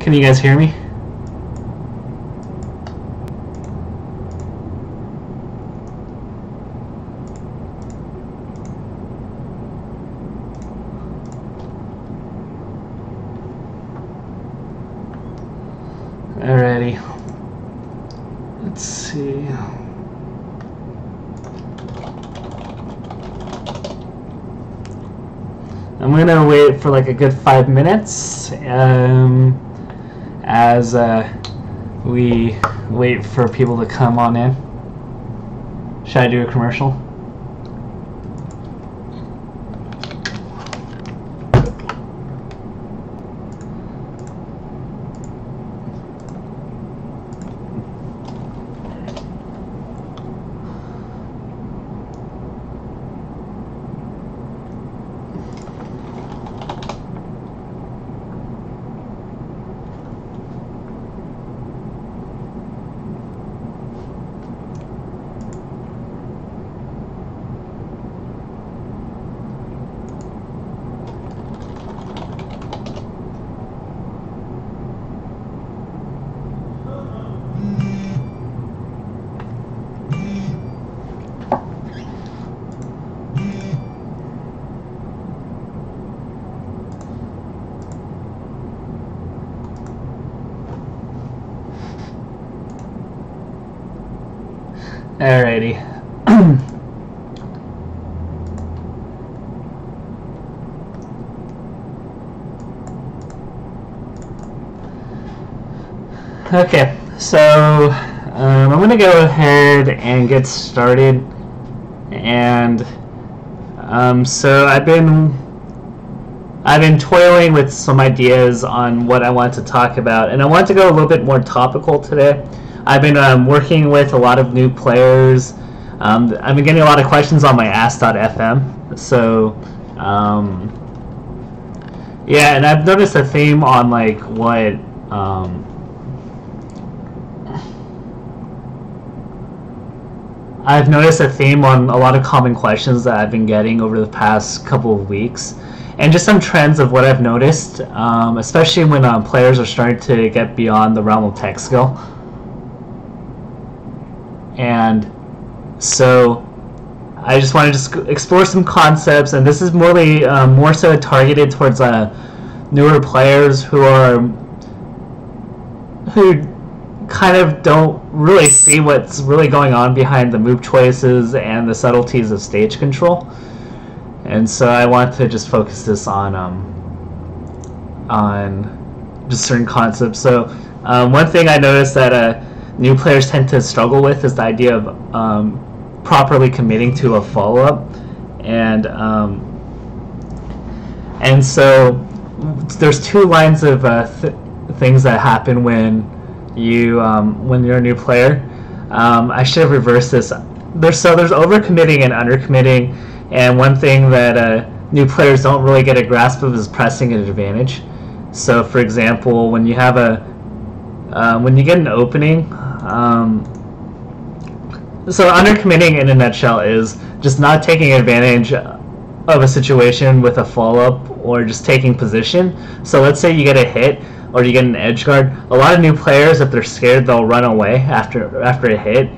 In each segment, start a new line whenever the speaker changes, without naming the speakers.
Can you guys hear me? Alrighty. Let's see. I'm gonna wait for like a good five minutes um, as uh, we wait for people to come on in. Should I do a commercial? Alrighty. Okay, so um, I'm going to go ahead and get started. And um, so I've been I've been toiling with some ideas on what I want to talk about, and I want to go a little bit more topical today. I've been um, working with a lot of new players. Um, I've been getting a lot of questions on my Ask.fm. So, um, yeah, and I've noticed a theme on like what. Um, I've noticed a theme on a lot of common questions that I've been getting over the past couple of weeks, and just some trends of what I've noticed, um, especially when um, players are starting to get beyond the realm of tech skill. And so I just wanted to explore some concepts, and this is more um, more so targeted towards uh, newer players who are who kind of don't really see what's really going on behind the move choices and the subtleties of stage control. And so I want to just focus this on um, on just certain concepts. So um, one thing I noticed that uh, new players tend to struggle with is the idea of um, properly committing to a follow up, and um, and so there's two lines of uh, th- things that happen when you um, when you're a new player. Um, I should have reversed this. There's so there's overcommitting and undercommitting, and one thing that uh, new players don't really get a grasp of is pressing an advantage. So, for example, when you have a uh, when you get an opening, um, so undercommitting in a nutshell is just not taking advantage of a situation with a follow-up or just taking position. So let's say you get a hit or you get an edge guard. A lot of new players, if they're scared, they'll run away after after a hit,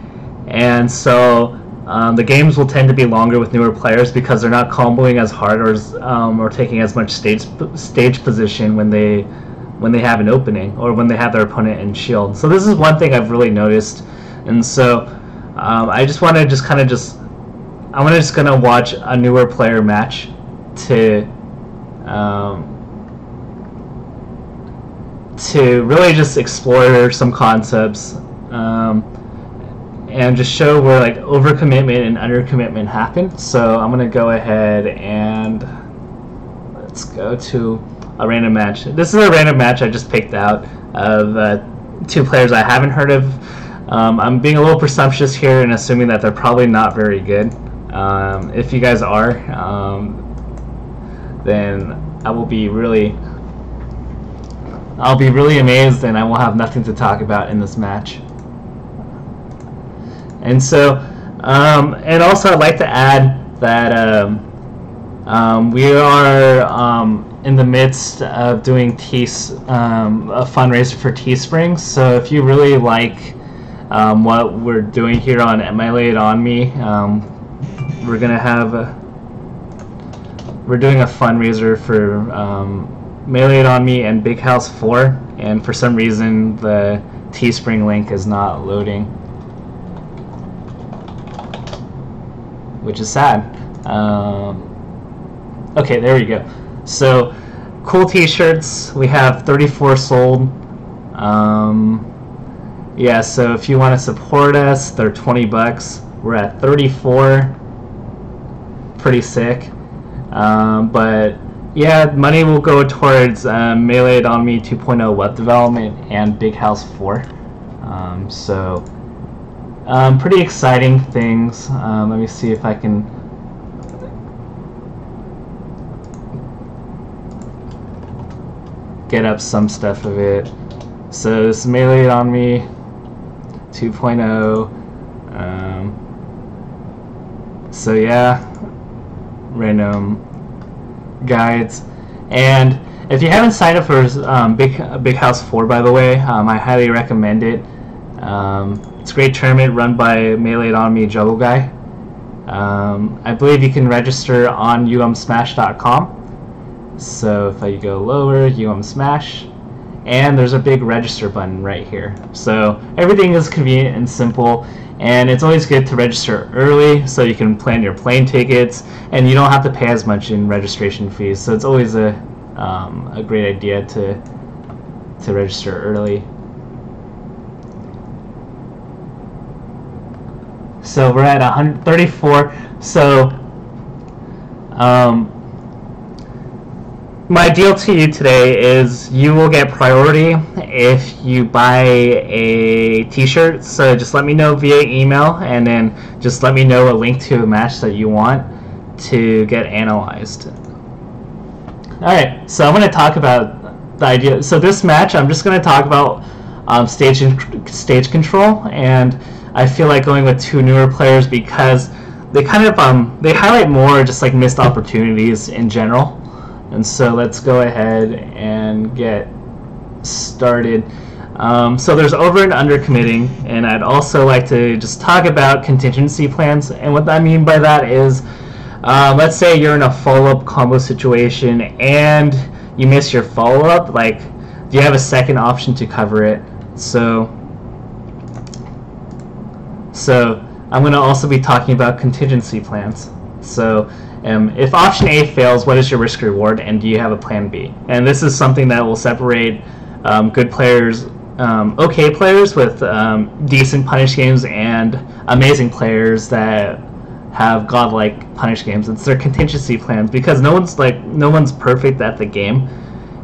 and so um, the games will tend to be longer with newer players because they're not comboing as hard or um, or taking as much stage stage position when they when they have an opening or when they have their opponent in shield. So this is one thing I've really noticed, and so um, I just want to just kind of just I'm just gonna watch a newer player match to um, to really just explore some concepts um, and just show where like overcommitment and undercommitment happen. So I'm gonna go ahead and let's go to a random match. This is a random match I just picked out of uh, two players I haven't heard of. Um, I'm being a little presumptuous here and assuming that they're probably not very good. Um, if you guys are, um, then I will be really, I'll be really amazed, and I will have nothing to talk about in this match. And so, um, and also I'd like to add that um, um, we are in the midst of doing T um, a fundraiser for Teespring. So if you really like um, what we're doing here on Melee It On Me, um, we're gonna have a, we're doing a fundraiser for Melee It On Me and Big House 4, and for some reason the Teespring link is not loading, which is sad. Um, okay, there we go. So, cool t-shirts. We have 34 sold. Um, yeah, so if you want to support us, they're 20 bucks. We're at 34. Pretty sick. Um, but yeah, money will go towards um, On Me 2.0 web development and Big House 4. Um, so, um, pretty exciting things. Um, let me see if I can get up some stuff of it. So this Melee It On Me 2.0. Um, so yeah, random guides. And if you haven't signed up for um, Big Big House 4, by the way, um, I highly recommend it. Um, it's a great tournament run by Melee It On Me Juggle Guy. Um, I believe you can register on umsmash.com. So if I go lower, UM Smash, and there's a big register button right here. So everything is convenient and simple, and it's always good to register early so you can plan your plane tickets, and you don't have to pay as much in registration fees. So it's always a um, a great idea to to register early. So we're at 134. So um, my deal to you today is you will get priority if you buy a t-shirt. So just let me know via email and then just let me know a link to a match that you want to get analyzed. Alright so I'm going to talk about the idea. So this match I'm just going to talk about um, stage stage control and I feel like going with two newer players because they kind of um, they highlight more just like missed opportunities in general and so let's go ahead and get started. Um, so there's over and under committing, and I'd also like to just talk about contingency plans. And what I mean by that is, uh, let's say you're in a follow-up combo situation and you miss your follow-up. Like, do you have a second option to cover it? So, so I'm going to also be talking about contingency plans. So um, if option A fails, what is your risk reward, and do you have a plan B? And this is something that will separate um, good players, um, okay players with um, decent punish games, and amazing players that have godlike punish games. It's their contingency plans because no one's like no one's perfect at the game,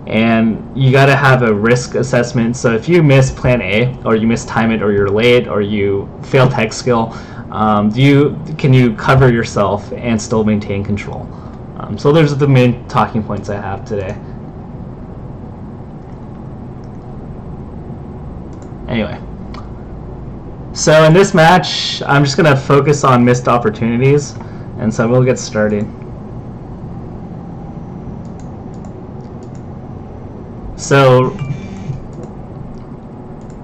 and you got to have a risk assessment. So if you miss plan A, or you miss time it, or you're late, or you fail tech skill, um, do you can you cover yourself and still maintain control? Um, so those are the main talking points I have today. Anyway, so in this match, I'm just gonna focus on missed opportunities, and so we'll get started. So,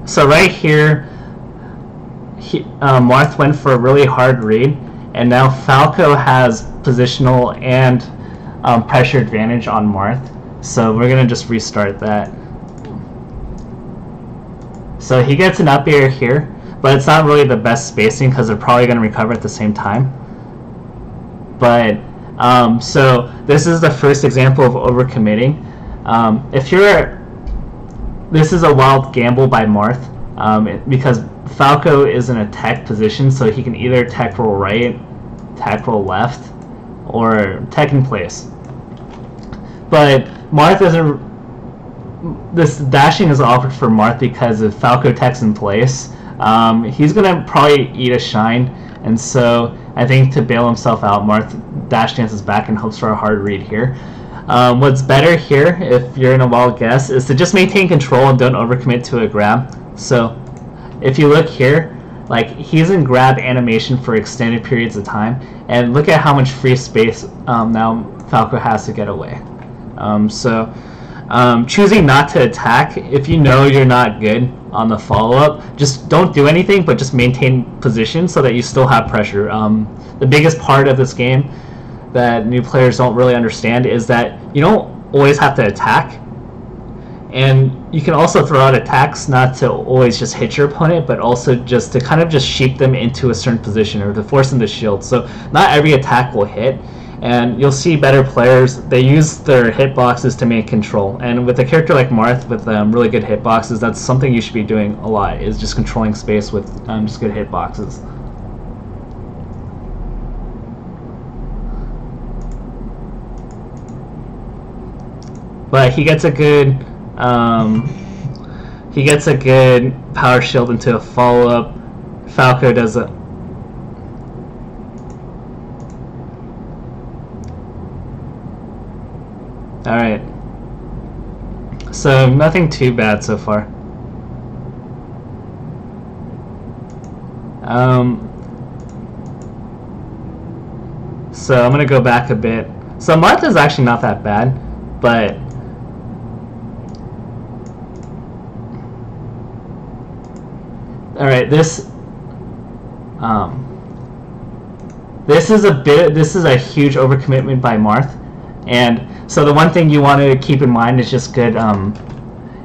so right here, he, um, Marth went for a really hard read, and now Falco has positional and um, pressure advantage on Marth. So we're gonna just restart that. So he gets an up air here, but it's not really the best spacing because they're probably gonna recover at the same time. But um, so this is the first example of overcommitting. Um, if you're, this is a wild gamble by Marth um, it, because Falco is in a tech position, so he can either tech roll right, tech roll left, or tech in place. But Marth doesn't. This dashing is offered for Marth because if Falco techs in place, um, he's gonna probably eat a shine, and so I think to bail himself out, Marth dash dances back and hopes for a hard read here. Um, what's better here, if you're in a wild guess, is to just maintain control and don't overcommit to a grab. So if you look here, like he's in grab animation for extended periods of time, and look at how much free space um, now Falco has to get away. Um, so um, choosing not to attack if you know you're not good on the follow up, just don't do anything, but just maintain position so that you still have pressure. Um, the biggest part of this game that new players don't really understand is that you don't always have to attack. And you can also throw out attacks not to always just hit your opponent, but also just to kind of just sheep them into a certain position or to force them to shield. So not every attack will hit, and you'll see better players. They use their hitboxes to make control, and with a character like Marth with um, really good hitboxes, that's something you should be doing a lot. Is just controlling space with um, just good hitboxes. But he gets a good um, he gets a good power shield into a follow up. Falco does it. Alright. So, nothing too bad so far. Um, so, I'm going to go back a bit. So, Martha's actually not that bad, but all right this um, this is a bit this is a huge overcommitment by Marth. And so the one thing you want to keep in mind is just good um,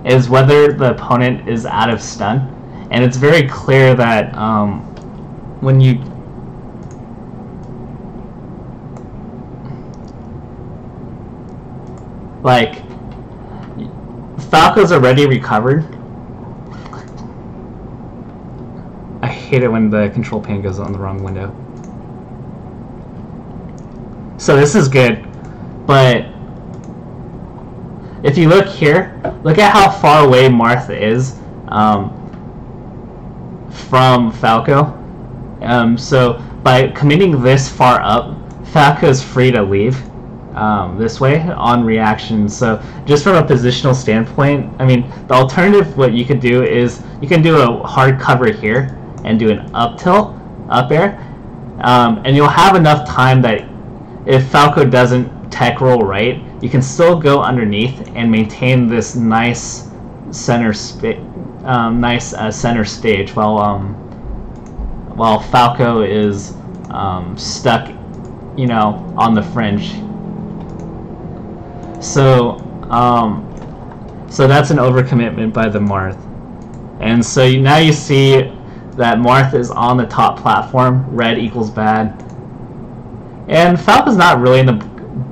is whether the opponent is out of stun. And it's very clear that um, when you like Falco's already recovered hate it when the control pane goes on the wrong window. So this is good, but if you look here, look at how far away Marth is um, from Falco. Um, so by committing this far up, Falco is free to leave um, this way on reaction. So just from a positional standpoint, I mean, the alternative what you could do is you can do a hard cover here and do an up tilt, up air, um, and you'll have enough time that if Falco doesn't tech roll right, you can still go underneath and maintain this nice center um, nice uh, center stage while um, while Falco is um, stuck, you know, on the fringe. So um, so that's an overcommitment by the Marth. And so now you see that Marth is on the top platform. Red equals bad. And Falco's not really in the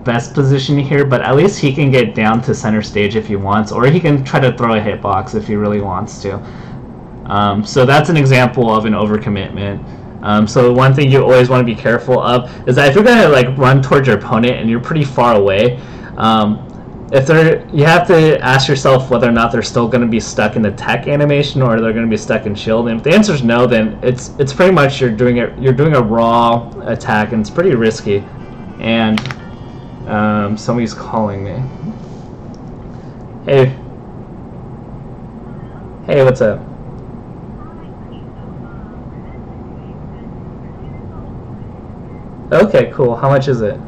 best position here, but at least he can get down to center stage if he wants, or he can try to throw a hitbox if he really wants to. Um, so that's an example of an overcommitment. Um, so one thing you always want to be careful of is that if you're gonna like run towards your opponent and you're pretty far away, um, if they're you have to ask yourself whether or not they're still going to be stuck in the tech animation or they're going to be stuck in shield. And if the answer is no then it's it's pretty much you're doing it you're doing a raw attack and it's pretty risky. And um, somebody's calling me. Hey. Hey what's up? Okay cool. How much is it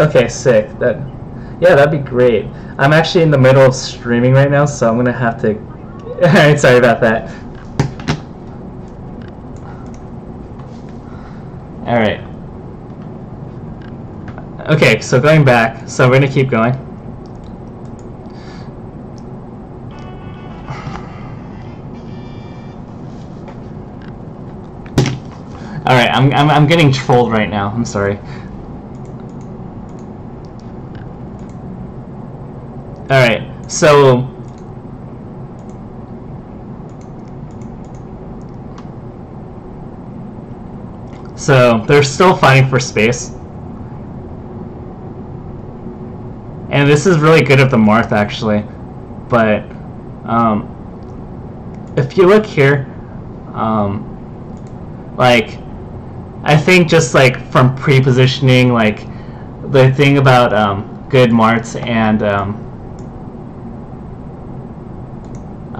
Okay, sick. That, yeah, that'd be great. I'm actually in the middle of streaming right now, so I'm gonna have to. Alright, sorry about that. Alright. Okay, so going back, so we're gonna keep going. Alright, I'm, I'm, I'm getting trolled right now, I'm sorry. Alright, so... So, they're still fighting for space. And this is really good of the Marth, actually. But, um, if you look here, um, like, I think just, like, from pre-positioning, like, the thing about, um, good Marths and, um,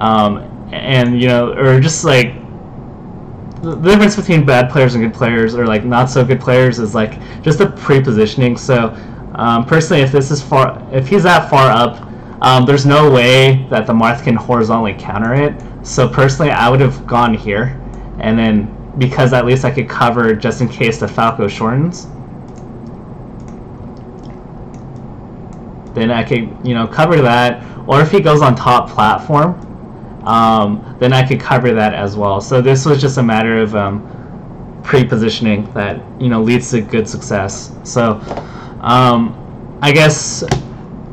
um, and you know, or just like the difference between bad players and good players, or like not so good players, is like just the pre-positioning. So um, personally, if this is far, if he's that far up, um, there's no way that the Marth can horizontally counter it. So personally, I would have gone here, and then because at least I could cover just in case the Falco shortens. Then I could, you know, cover that. Or if he goes on top platform, um, then I could cover that as well. So this was just a matter of um, pre-positioning that you know leads to good success. So um, I guess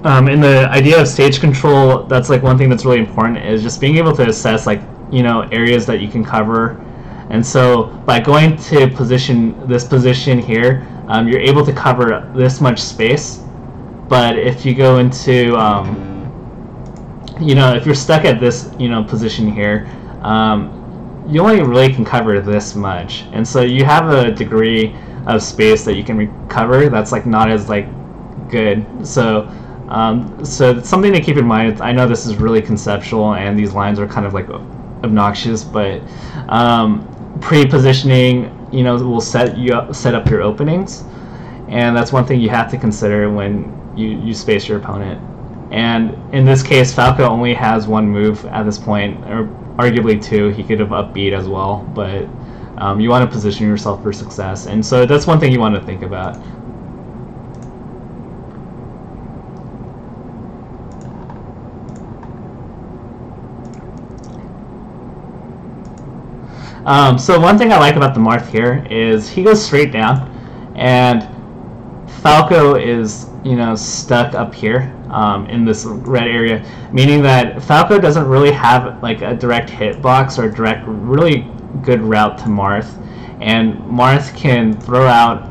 um, in the idea of stage control, that's like one thing that's really important is just being able to assess like you know areas that you can cover. And so by going to position this position here, um, you're able to cover this much space. But if you go into um, you know, if you're stuck at this, you know, position here, um, you only really can cover this much, and so you have a degree of space that you can recover that's like not as like good. So, um, so something to keep in mind. I know this is really conceptual, and these lines are kind of like obnoxious, but um, pre-positioning, you know, will set you up, set up your openings, and that's one thing you have to consider when you you space your opponent. And in this case, Falco only has one move at this point, or arguably two. He could have up-B'd as well, but um, you want to position yourself for success. And so that's one thing you want to think about. Um, so one thing I like about the Marth here is he goes straight down, and Falco is you know stuck up here um, in this red area, meaning that Falco doesn't really have like a direct hitbox or direct really good route to Marth, and Marth can throw out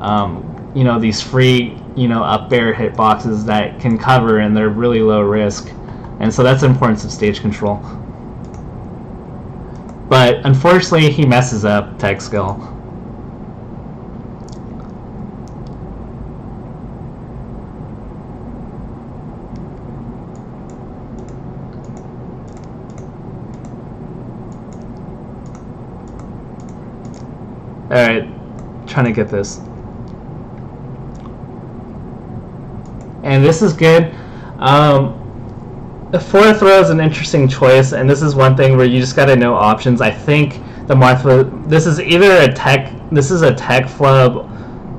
um, you know these free you know up air hitboxes that can cover and they're really low risk, and so that's the importance of stage control. But unfortunately, he messes up tech skill. Alright, trying to get this. And this is good. Um, four throw is an interesting choice, and this is one thing where you just got to know options. I think the Marth, this is either a tech, this is a tech flub.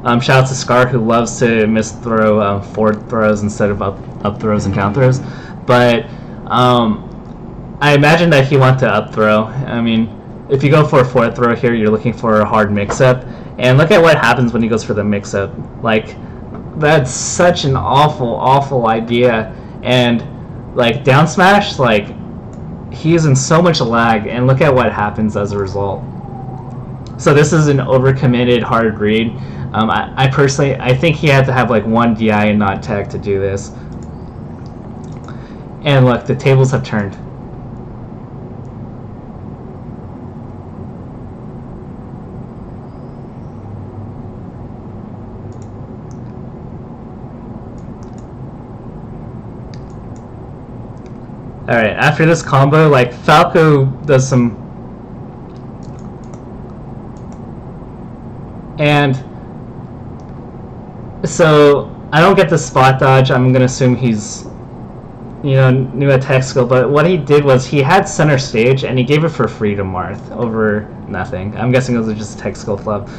Um, shout out to Scar who loves to miss throw um, throws instead of up, up throws and down throws. But um, I imagine that he wants to up throw. I mean, if you go for a fourth throw here, you're looking for a hard mix-up. And look at what happens when he goes for the mix-up. Like, that's such an awful, awful idea. And, like, down smash, like, he's in so much lag, and look at what happens as a result. So this is an overcommitted hard read. Um, I, I personally, I think he had to have, like, one DI and not tech to do this. And look, the tables have turned. Alright, after this combo, like, Falco does some... And... So, I don't get the spot dodge, I'm gonna assume he's, you know, new at tech skill, but what he did was he had center stage, and he gave it for free to Marth over nothing. I'm guessing it was just a tech skill flub.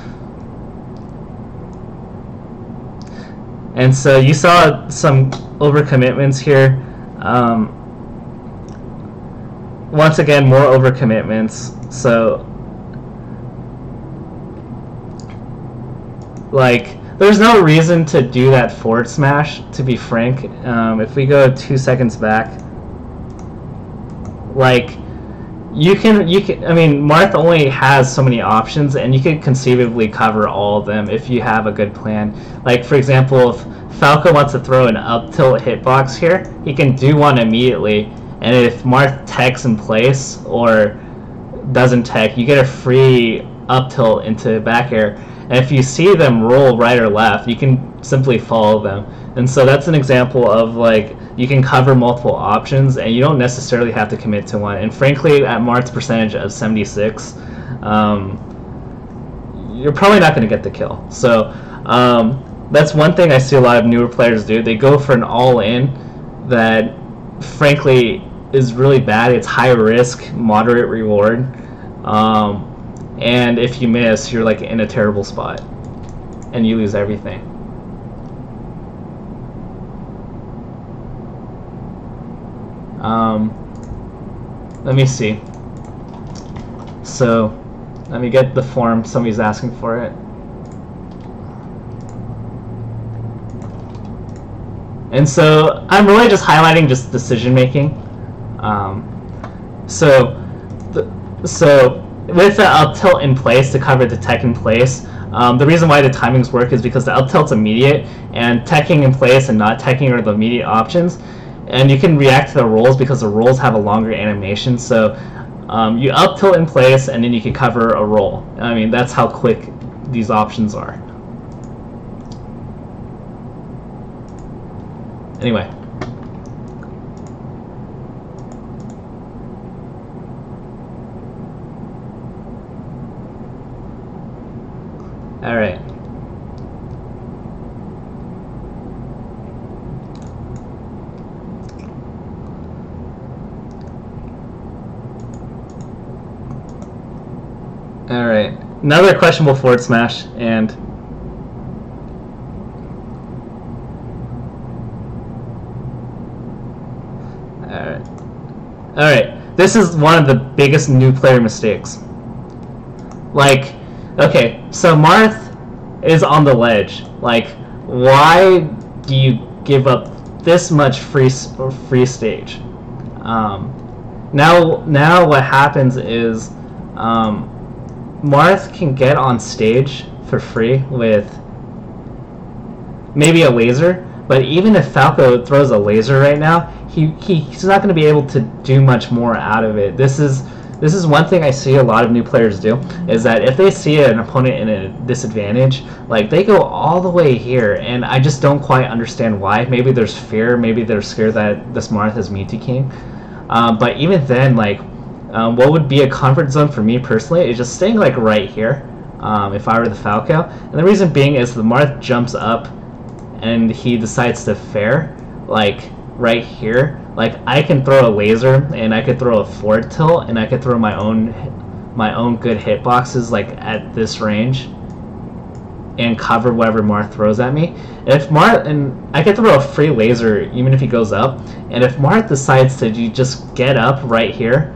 And so you saw some overcommitments here. Um, once again, more overcommitments. So, like, there's no reason to do that forward smash, to be frank. Um, if we go two seconds back, like, you can, you can, I mean, Marth only has so many options, and you can conceivably cover all of them if you have a good plan. Like, for example, if Falco wants to throw an up tilt hitbox here, he can do one immediately, and if Marth techs in place or doesn't tech, you get a free up tilt into back air. And if you see them roll right or left, you can simply follow them. And so that's an example of like you can cover multiple options and you don't necessarily have to commit to one. And frankly, at Marth's percentage of 76, um, you're probably not going to get the kill. So um, that's one thing I see a lot of newer players do. They go for an all-in that, frankly, is really bad. It's high risk, moderate reward, um, and if you miss, you're like in a terrible spot, and you lose everything. Um, let me see. So, let me get the form. Somebody's asking for it. And so I'm really just highlighting just decision making. Um, so, the, so with the up tilt in place to cover the tech in place, um, the reason why the timings work is because the up tilt's immediate, and teching in place and not teching are the immediate options. And you can react to the rolls because the rolls have a longer animation. So um, you up tilt in place, and then you can cover a roll. I mean, that's how quick these options are. Anyway. All right. All right. Another questionable forward smash and Alright. Alright. This is one of the biggest new player mistakes. Like, okay, so Marth is on the ledge. Like, why do you give up this much free free stage? Um, now, now what happens is um, Marth can get on stage for free with maybe a laser, but even if Falco throws a laser right now, he, he he's not going to be able to do much more out of it. This is this is one thing I see a lot of new players do is that if they see an opponent in a disadvantage, like they go all the way here, and I just don't quite understand why. Maybe there's fear, maybe they're scared that this Marth is Mew2King. Um, but even then, like, um, what would be a comfort zone for me personally is just staying like right here. Um, if I were the Falco, and the reason being is the Marth jumps up, and he decides to fair, like right here, like I can throw a laser and I could throw a forward tilt and I could throw my own my own good hitboxes like at this range and cover whatever Marth throws at me. And If Marth and I could throw a free laser even if he goes up, and if Marth decides to just get up right here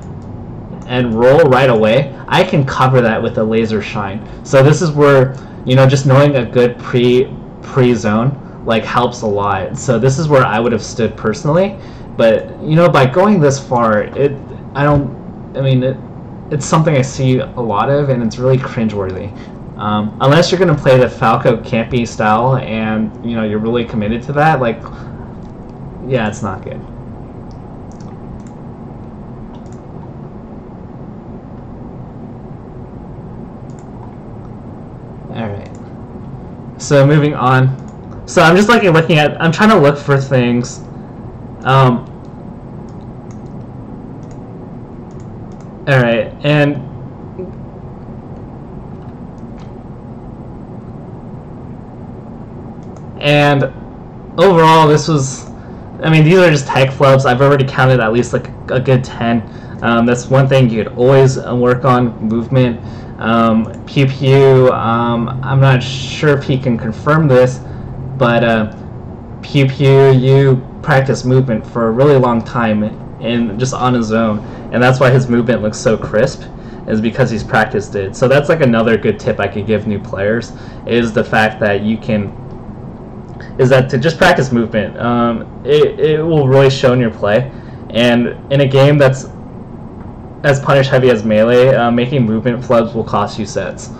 and roll right away, I can cover that with a laser shine. So this is where you know just knowing a good pre pre zone like helps a lot. So this is where I would have stood personally. But you know, by going this far, it I don't. I mean, it it's something I see a lot of, and it's really cringeworthy. Um, unless you're gonna play the Falco campy style, and you know you're really committed to that, like, yeah, it's not good. All right. So moving on. So I'm just like looking at, I'm trying to look for things. Um, all right, and and overall, this was. I mean, these are just tech flubs. I've already counted at least like a good ten. Um, that's one thing you could always work on movement. Um, Pew Pew, um, I'm not sure if he can confirm this, but uh, Pew Pew, you practice movement for a really long time and just on his own, and that's why his movement looks so crisp is because he's practiced it. So that's like another good tip I could give new players is the fact that you can is that to just practice movement. Um, it, it will really show in your play, and in a game that's as punish heavy as melee, uh, making movement flubs will cost you sets.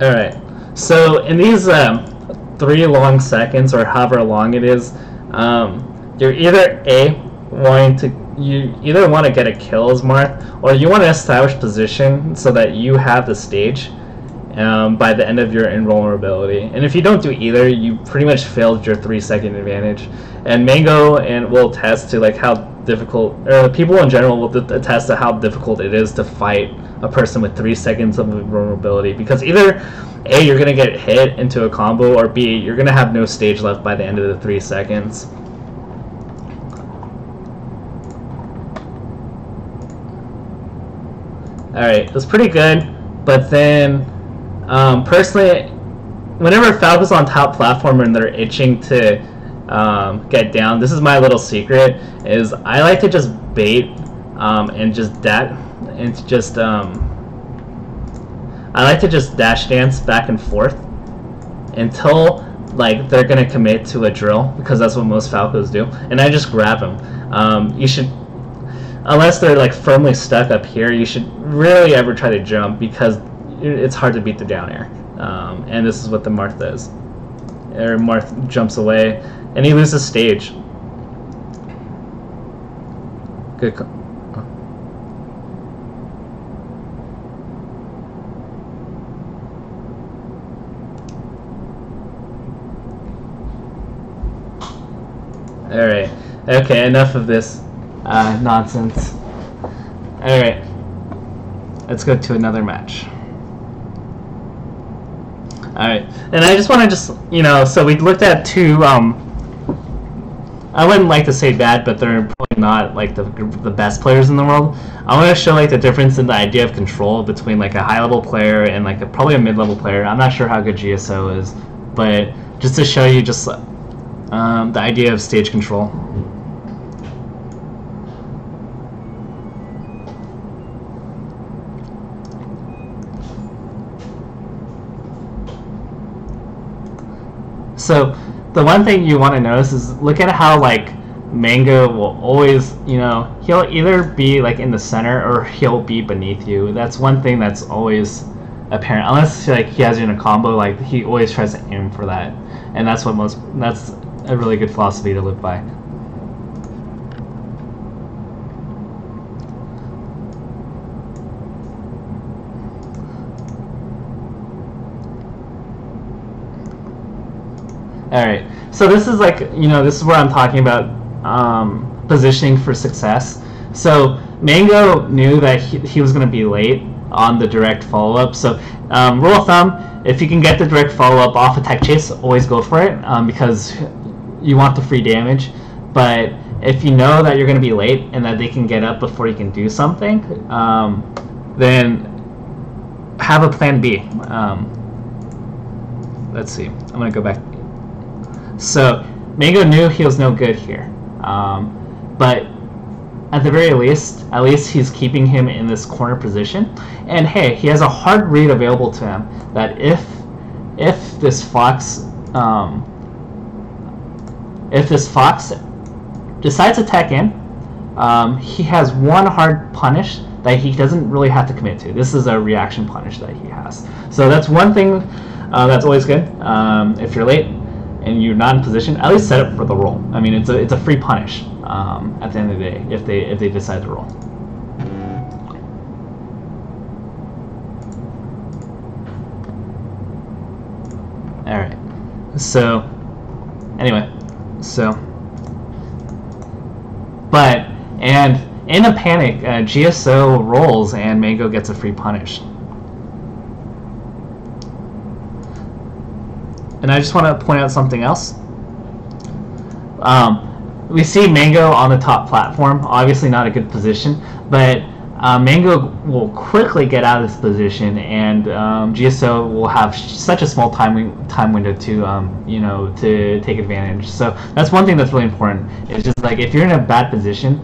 All right. So in these um, three long seconds, or however long it is, um, you're either a wanting to you either want to get a kill as Marth, or you want to establish position so that you have the stage um, by the end of your invulnerability. And if you don't do either, you pretty much failed your three second advantage. And Mango and will attest to like how difficult, or people in general will attest to how difficult it is to fight a person with three seconds of vulnerability because either a you're gonna get hit into a combo or b you're gonna have no stage left by the end of the three seconds. Alright, it was pretty good, but then um, personally, whenever Falco's on top platform and they're itching to um, get down, this is my little secret, is I like to just bait um, and just that and just um, I like to just dash dance back and forth until like they're gonna commit to a drill because that's what most Falcos do, and I just grab them. Um, you should, unless they're like firmly stuck up here, you should really ever try to jump because it's hard to beat the down air. Um, and this is what the Marth does. Or Marth jumps away, and he loses stage. Good. Alright. Okay, enough of this uh, nonsense. Alright. Let's go to another match. Alright. And I just want to just, you know, so we looked at two, um, I wouldn't like to say bad, but they're probably not like the, the best players in the world. I want to show like the difference in the idea of control between like a high level player and like a, probably a mid level player. I'm not sure how good GSO is, but just to show you just um, the idea of stage control. So the one thing you want to notice is look at how like Mango will always, you know, he'll either be like in the center or he'll be beneath you. That's one thing that's always apparent. Unless like he has you in a combo, like he always tries to aim for that, and that's what most that's a really good philosophy to live by. All right. So this is like, you know, this is where I'm talking about um, positioning for success. So Mango knew that he, he was going to be late on the direct follow-up. So um, rule of thumb, if you can get the direct follow-up off a tech chase, always go for it um, because you want the free damage. But if you know that you're going to be late and that they can get up before you can do something, um, then have a plan B. Um, let's see. I'm going to go back so Mango knew he was no good here. Um, but at the very least, at least he's keeping him in this corner position. And hey, he has a hard read available to him that if if this fox um, if this fox decides to tech in, um, he has one hard punish that he doesn't really have to commit to. This is a reaction punish that he has. So that's one thing uh, that's always good. Um, if you're late, and you're not in position, at least set up for the roll. I mean, it's a it's a free punish um, at the end of the day if they if they decide to roll. All right. So anyway, so but and in a panic, uh, GSO rolls and Mango gets a free punish. And I just want to point out something else. Um, we see Mango on the top platform, obviously not a good position, but uh, Mango will quickly get out of this position, and um, GSO will have such a small time time window to um, you know to take advantage. So that's one thing that's really important. It's just like if you're in a bad position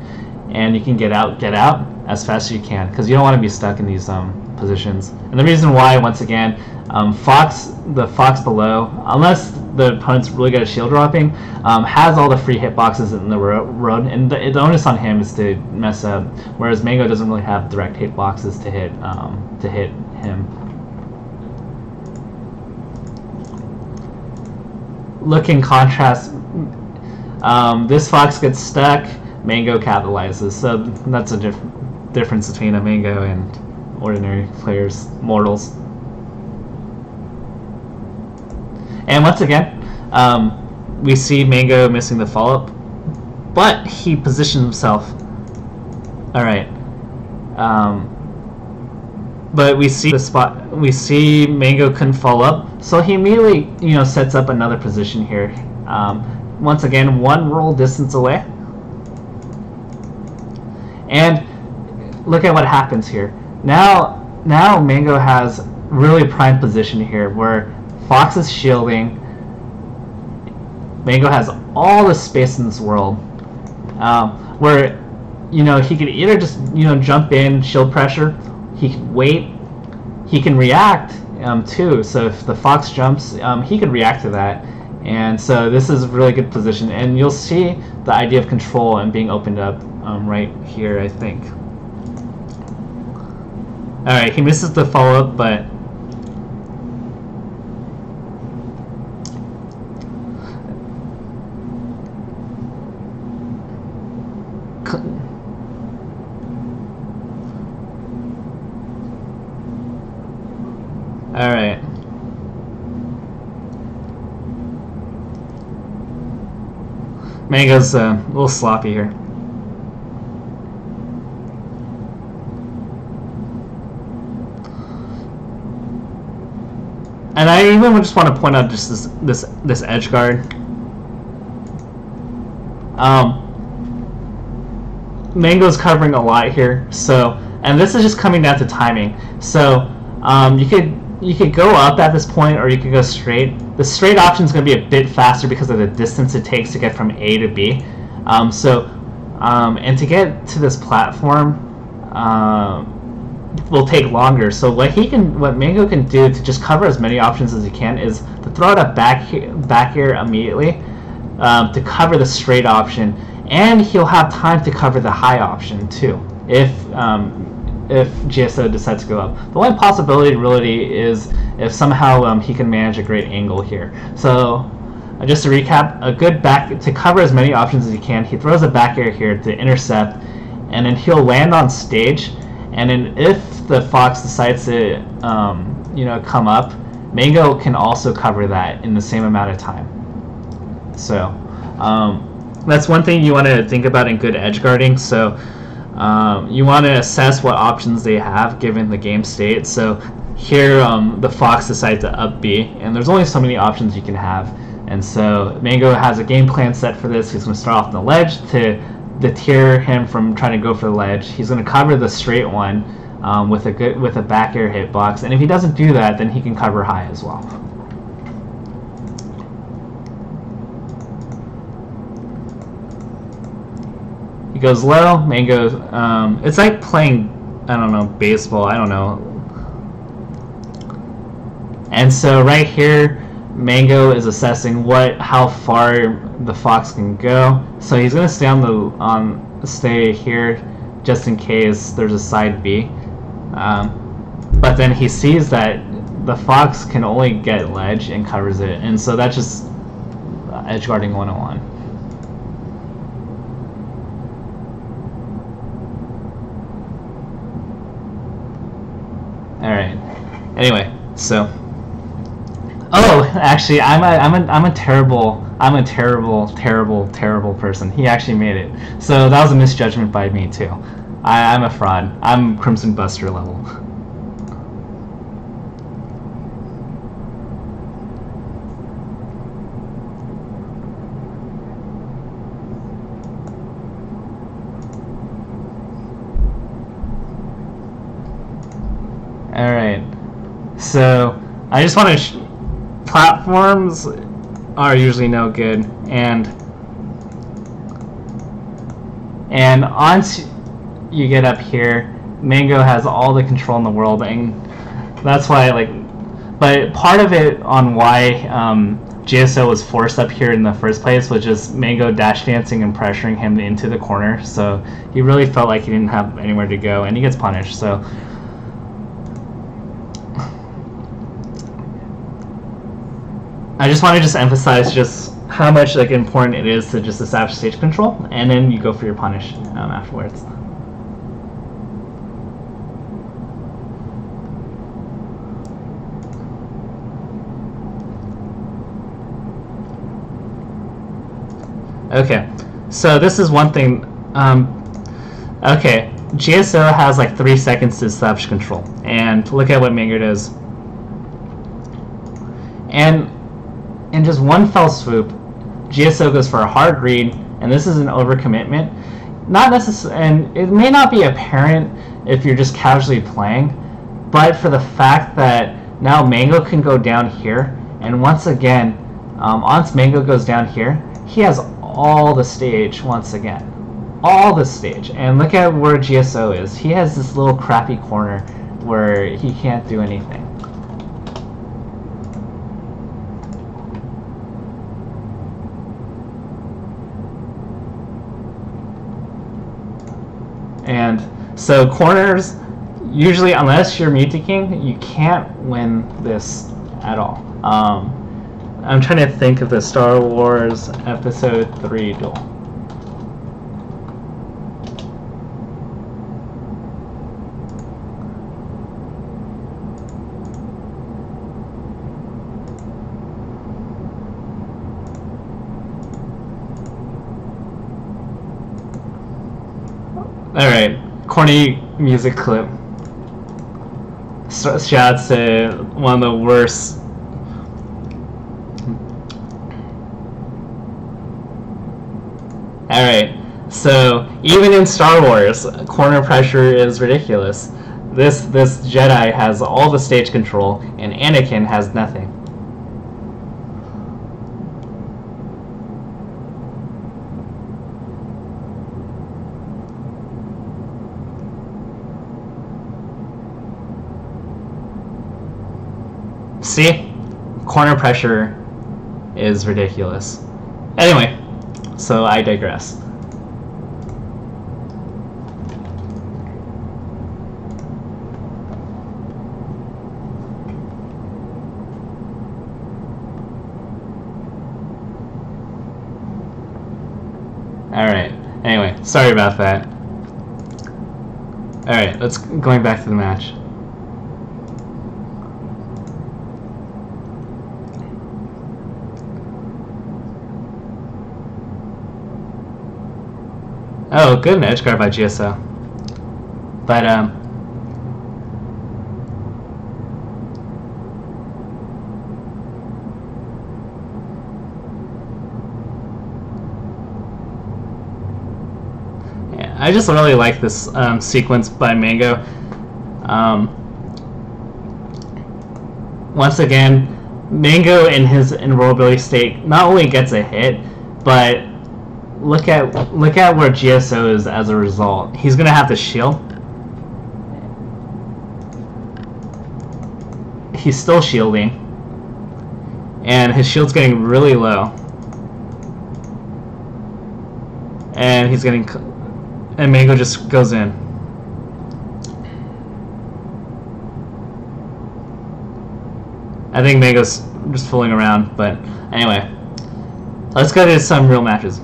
and you can get out, get out as fast as you can, because you don't want to be stuck in these um, positions. And the reason why, once again, um, Fox, the Fox below, unless the opponent's really good at shield dropping, um, has all the free hitboxes in the road, and the, the, onus on him is to mess up. Whereas Mango doesn't really have direct hitboxes to hit um, to hit him. Look in contrast, um, this Fox gets stuck. Mango capitalizes. So that's a diff- difference between a Mango and ordinary players, mortals. And once again, um, we see Mango missing the follow-up, but he positioned himself. All right. Um, but we see the spot. We see Mango couldn't follow up, so he immediately, you know, sets up another position here. Um, once again, one roll distance away. And look at what happens here. Now, now Mango has really prime position here, where Fox is shielding. Mango has all the space in this world, um, where you know he can either just you know jump in, shield pressure. He can wait. He can react um, too. So if the fox jumps, um, he can react to that. And so this is a really good position. And you'll see the idea of control and being opened up um, right here, I think. Alright, he misses the follow-up, but Alright. Mango's uh, a little sloppy here. And I even just want to point out just this this this edge guard. Um, Mango's covering a lot here, so and this is just coming down to timing. So um, you could you could go up at this point or you could go straight. The straight option is going to be a bit faster because of the distance it takes to get from A to B. Um, so, um, and to get to this platform um, will take longer. So what he can, what Mango can do to just cover as many options as he can is to throw it up back back here immediately um, to cover the straight option, and he'll have time to cover the high option too if um, if GSO decides to go up. The only possibility really is if somehow um, he can manage a great angle here. So uh, just to recap, a good back to cover as many options as he can. He throws a back air here to intercept, and then he'll land on stage. And then if the fox decides to um, you know come up, Mango can also cover that in the same amount of time. So um, that's one thing you want to think about in good edge guarding. So um, you want to assess what options they have given the game state. So here um, the fox decides to up B, and there's only so many options you can have. And so Mango has a game plan set for this. He's going to start off on the ledge to deter him from trying to go for the ledge. He's going to cover the straight one um, with a good with a back air hitbox, and if he doesn't do that, then he can cover high as well. Goes low, Mango. Um, it's like playing, I don't know, baseball. I don't know. And so right here, Mango is assessing what, how far the fox can go. So he's gonna stay on the on stay here, just in case there's a side B. Um, but then he sees that the fox can only get ledge and covers it, and so that's just edge guarding 101. All right. Anyway, so. Oh, actually, I'm a, I'm a, I'm a terrible, I'm a terrible, terrible, terrible person. He actually made it. So that was a misjudgment by me too. I, I'm a fraud. I'm Crimson Buster level. Alright. So, I just want to... platforms are usually no good, and... And once you get up here, Mango has all the control in the world, and that's why, like... But part of it on why um, GSO was forced up here in the first place was just Mango dash dancing and pressuring him into the corner, so he really felt like he didn't have anywhere to go, and he gets punished, so... I just want to just emphasize just how much like important it is to just establish stage control, and then you go for your punish um, afterwards. Okay, so this is one thing. Um, okay, GSO has like three seconds to establish control, and look at what Mango does. And in just one fell swoop, GSO goes for a hard read, and this is an overcommitment. Not necessarily, and it may not be apparent if you're just casually playing, but for the fact that now Mango can go down here, and once again, um, once Mango goes down here, he has all the stage once again. All the stage. And look at where GSO is. He has this little crappy corner where he can't do anything. And so corners, usually unless you're Mew2King, you can't win this at all. Um, I'm trying to think of the Star Wars Episode 3 duel. Alright, corny music clip. Shout to one of the worst Alright, so even in Star Wars, corner pressure is ridiculous. This this Jedi has all the stage control, and Anakin has nothing. See? Corner pressure is ridiculous. Anyway, so I digress. Alright, anyway, sorry about that. Alright, let's going back to the match. Oh, good edge guard by GSO. But, um... Yeah, I just really like this um, sequence by Mango. Um, once again, Mango in his invulnerability state not only gets a hit, but look at look at where GSO is as a result. He's gonna have to shield. He's still shielding, and his shield's getting really low. And he's getting, and Mango just goes in. I think Mango's just fooling around, but anyway, let's go to some real matches.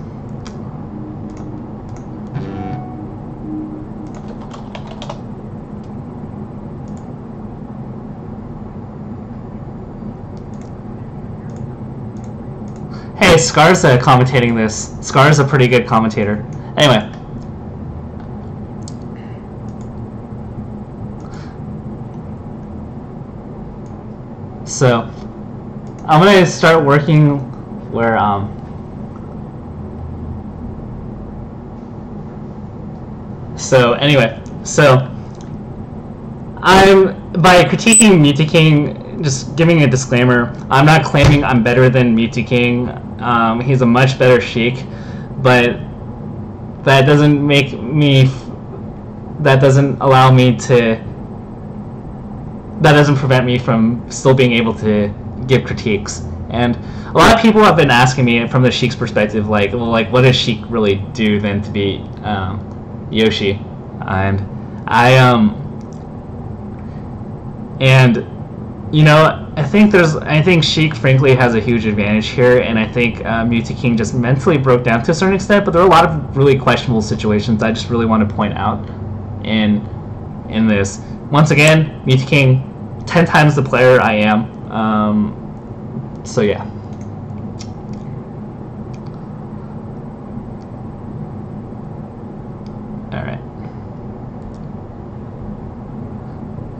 Scar's uh, commentating this. Scar's a pretty good commentator. Anyway. So, I'm gonna start working where, um, So, anyway, so, I'm, by critiquing Mew2King, just giving a disclaimer, I'm not claiming I'm better than Mew2King. Um, he's a much better Sheik, but that doesn't make me. That doesn't allow me to. That doesn't prevent me from still being able to give critiques. And a lot of people have been asking me from the Sheik's perspective, like, well, like, what does Sheik really do then to be um, Yoshi? And I um. And you know, I think there's, I think Sheik frankly has a huge advantage here, and I think uh, Mew2King just mentally broke down to a certain extent. But there are a lot of really questionable situations I just really want to point out in in this. Once again, Mew2King, ten times the player I am. Um, so yeah. All right.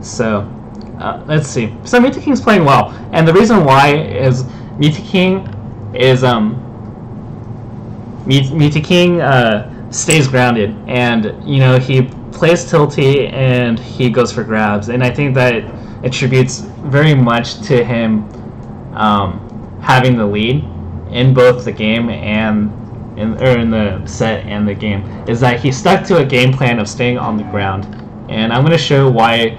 So uh, let's see. So Mew2King's playing well, and the reason why is Mew2King is um Mew2King uh, stays grounded, and you know he plays tilty and he goes for grabs, and I think that attributes very much to him um, having the lead in both the game and in, or in the set and the game is that he stuck to a game plan of staying on the ground, and I'm going to show why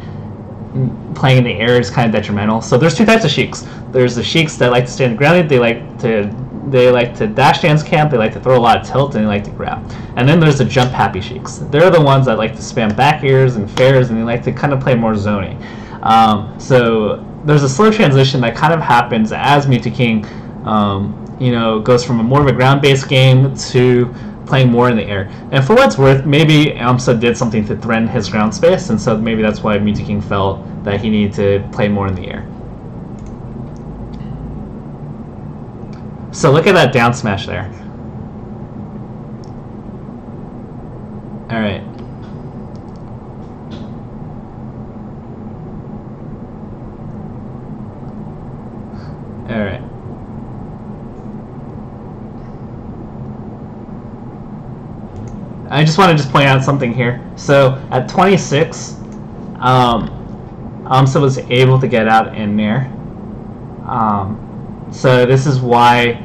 playing in the air is kind of detrimental. So there's two types of sheiks. There's the sheiks that like to stand grounded. They like to they like to dash dance camp. They like to throw a lot of tilt and they like to grab. And then there's the jump happy sheiks. They're the ones that like to spam back airs and fairs and they like to kind of play more zoning. Um, so there's a slow transition that kind of happens as Mew2King, um, you know, goes from a more of a ground-based game to playing more in the air. And for what's worth, maybe AMSA did something to threaten his ground space, and so maybe that's why Mew2King felt that he needed to play more in the air. So look at that down smash there. Alright. Alright. I just want to just point out something here. So at 26, um, AMSA was able to get out in there. Um, so this is why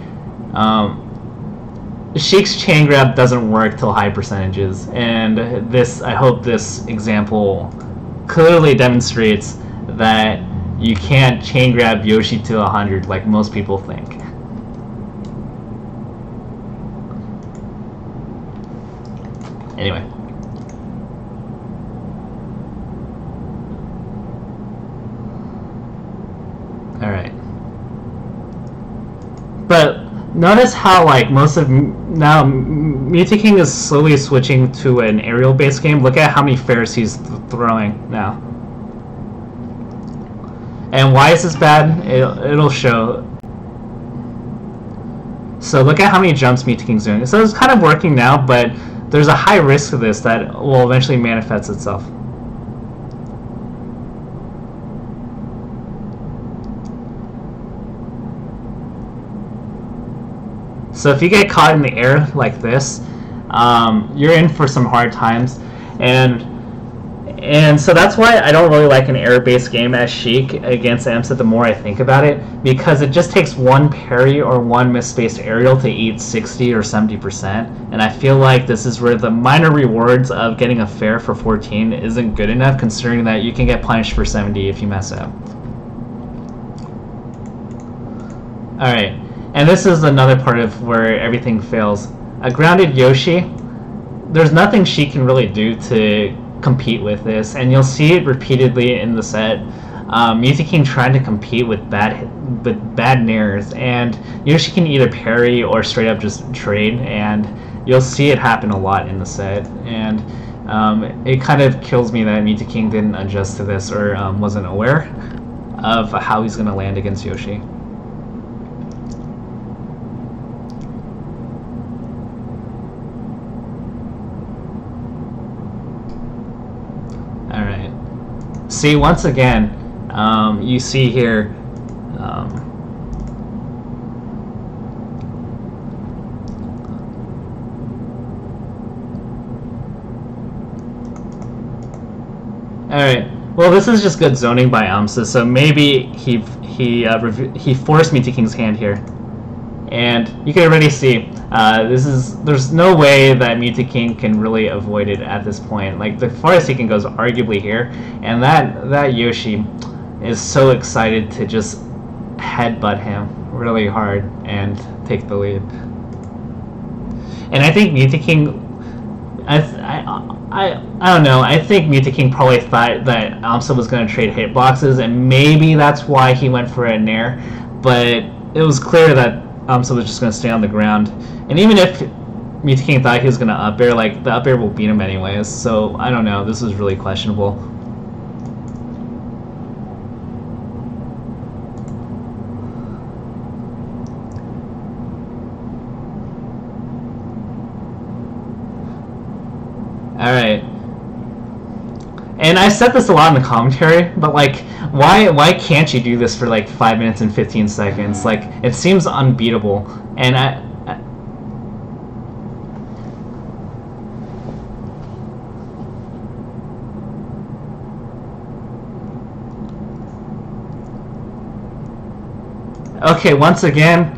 um, Sheik's chain grab doesn't work till high percentages, and this I hope this example clearly demonstrates that you can't chain grab Yoshi to 100 like most people think. Anyway. Alright. But notice how like most of now Mew2King is slowly switching to an aerial based game. Look at how many fairs he's th throwing now. And why is this bad? It'll, it'll show. So look at how many jumps Mew2King's doing. So it's kind of working now, but there's a high risk of this that will eventually manifest itself. So if you get caught in the air like this, um, you're in for some hard times. And and so that's why I don't really like an air-based game as Sheik against AMSA the more I think about it, because it just takes one parry or one misspaced aerial to eat 60 or 70%, and I feel like this is where the minor rewards of getting a fair for 14 isn't good enough, considering that you can get punished for 70 if you mess up. Alright, and this is another part of where everything fails. A grounded Yoshi, there's nothing she can really do to compete with this, and you'll see it repeatedly in the set. Um, Mew2King trying to compete with bad with bad nairs, and Yoshi can either parry or straight up just trade, and you'll see it happen a lot in the set. And um, it kind of kills me that Mew2King didn't adjust to this or um, wasn't aware of how he's going to land against Yoshi. See once again um, you see here um, all right. Well this is just good zoning by AMSA so maybe he he uh, he forced Mew2King's hand here and you can already see uh, this is there's no way that Mew2King can really avoid it at this point. Like the farthest he can go is arguably here, and that that Yoshi is so excited to just headbutt him really hard and take the lead. And I think Mew2King I, I, I, I don't know. I think Mew2King probably thought that Amsa was going to trade hitboxes, and maybe that's why he went for a Nair. But it was clear that Um, Amsa was just going to stay on the ground. And even if Mew2King thought he was going to up air, like, the up air will beat him anyways. So, I don't know. This is really questionable. Alright. And I said this a lot in the commentary, but like, why why can't you do this for like five minutes and fifteen seconds? Like, it seems unbeatable, and I. I Okay, once again,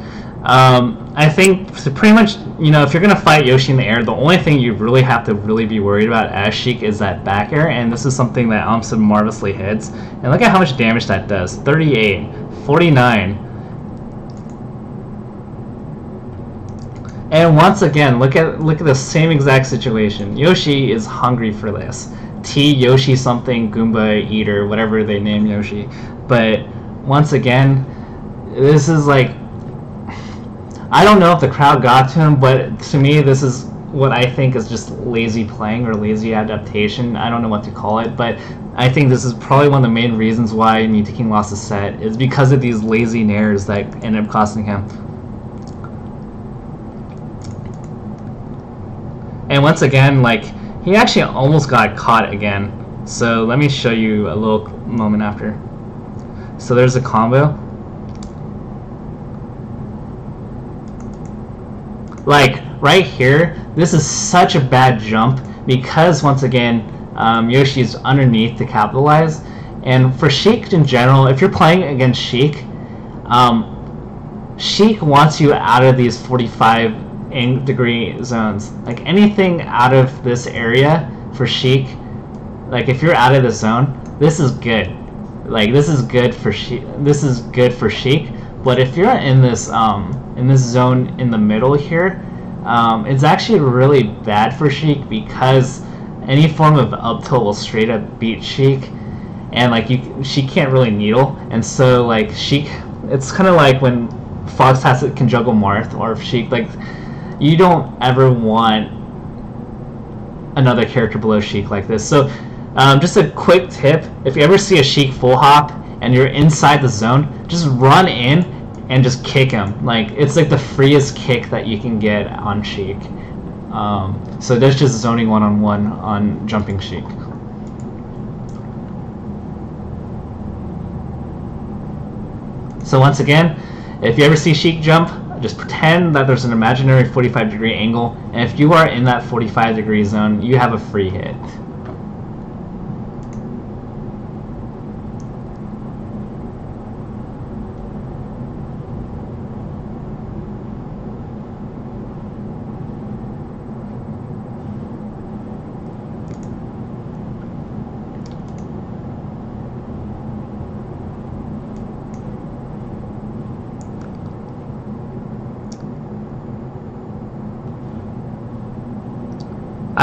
um, I think pretty much, you know, if you're going to fight Yoshi in the air, the only thing you really have to really be worried about as Sheik is that back air, and this is something that Amsa marvelously hits. And look at how much damage that does. 38, 49. And once again, look at look at the same exact situation. Yoshi is hungry for this. T Yoshi something Goomba Eater, whatever they name Yoshi. But once again, this is like I don't know if the crowd got to him, but to me, this is what I think is just lazy playing or lazy adaptation. I don't know what to call it, but I think this is probably one of the main reasons why Mew2King lost the set is because of these lazy nairs that ended up costing him. And once again, like, he actually almost got caught again. So let me show you a little moment after. So there's a combo. Like, right here, this is such a bad jump because, once again, um, Yoshi is underneath to capitalize. And for Sheik in general, if you're playing against Sheik, um, Sheik wants you out of these 45 degree zones. Like anything out of this area for Sheik, like if you're out of the zone, this is good. Like this is good for Sheik. This is good for Sheik. But if you're in this um, in this zone in the middle here, um, it's actually really bad for Sheik because any form of up tilt will straight up beat Sheik, and like you, she can't really needle, and so like Sheik, it's kind of like when Fox has it can juggle Marth or if Sheik like, you don't ever want another character below Sheik like this. So um, just a quick tip: if you ever see a Sheik full hop and you're inside the zone, just run in and just kick him. Like it's like the freest kick that you can get on Sheik. Um, so that's just zoning one on one on jumping Sheik. So once again, if you ever see Sheik jump, just pretend that there's an imaginary 45 degree angle, and if you are in that 45 degree zone, you have a free hit.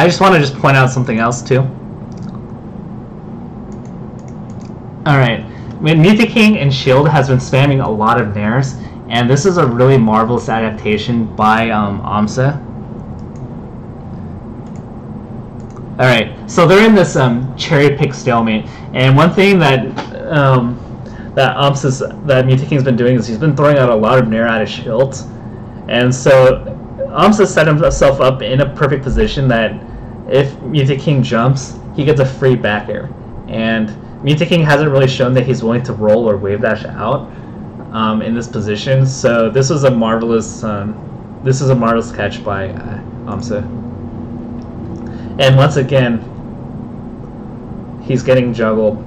I just want to just point out something else too. Alright, Mew2King and Shield has been spamming a lot of Nairs, and this is a really marvelous adaptation by um, Amsa. Alright, so they're in this um, cherry pick stalemate, and one thing that um, that Amsa's, that Mew2King's been doing is he's been throwing out a lot of Nair out of shields, and so Amsa set himself up in a perfect position that if Mew2King jumps, he gets a free back air. And Mew2King hasn't really shown that he's willing to roll or wave dash out um, in this position. So this was a marvelous, um, this is a marvelous catch by uh, Amsa. And once again, he's getting juggled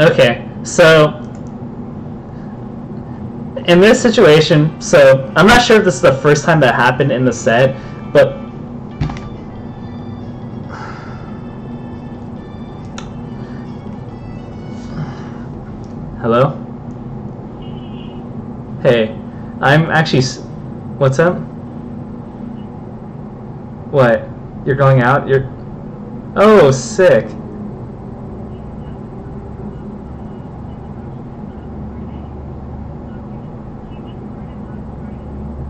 Okay, so in this situation, so I'm not sure if this is the first time that happened in the set, but Hello? Hey, I'm actually. What's up? What? You're going out? You're. Oh, sick.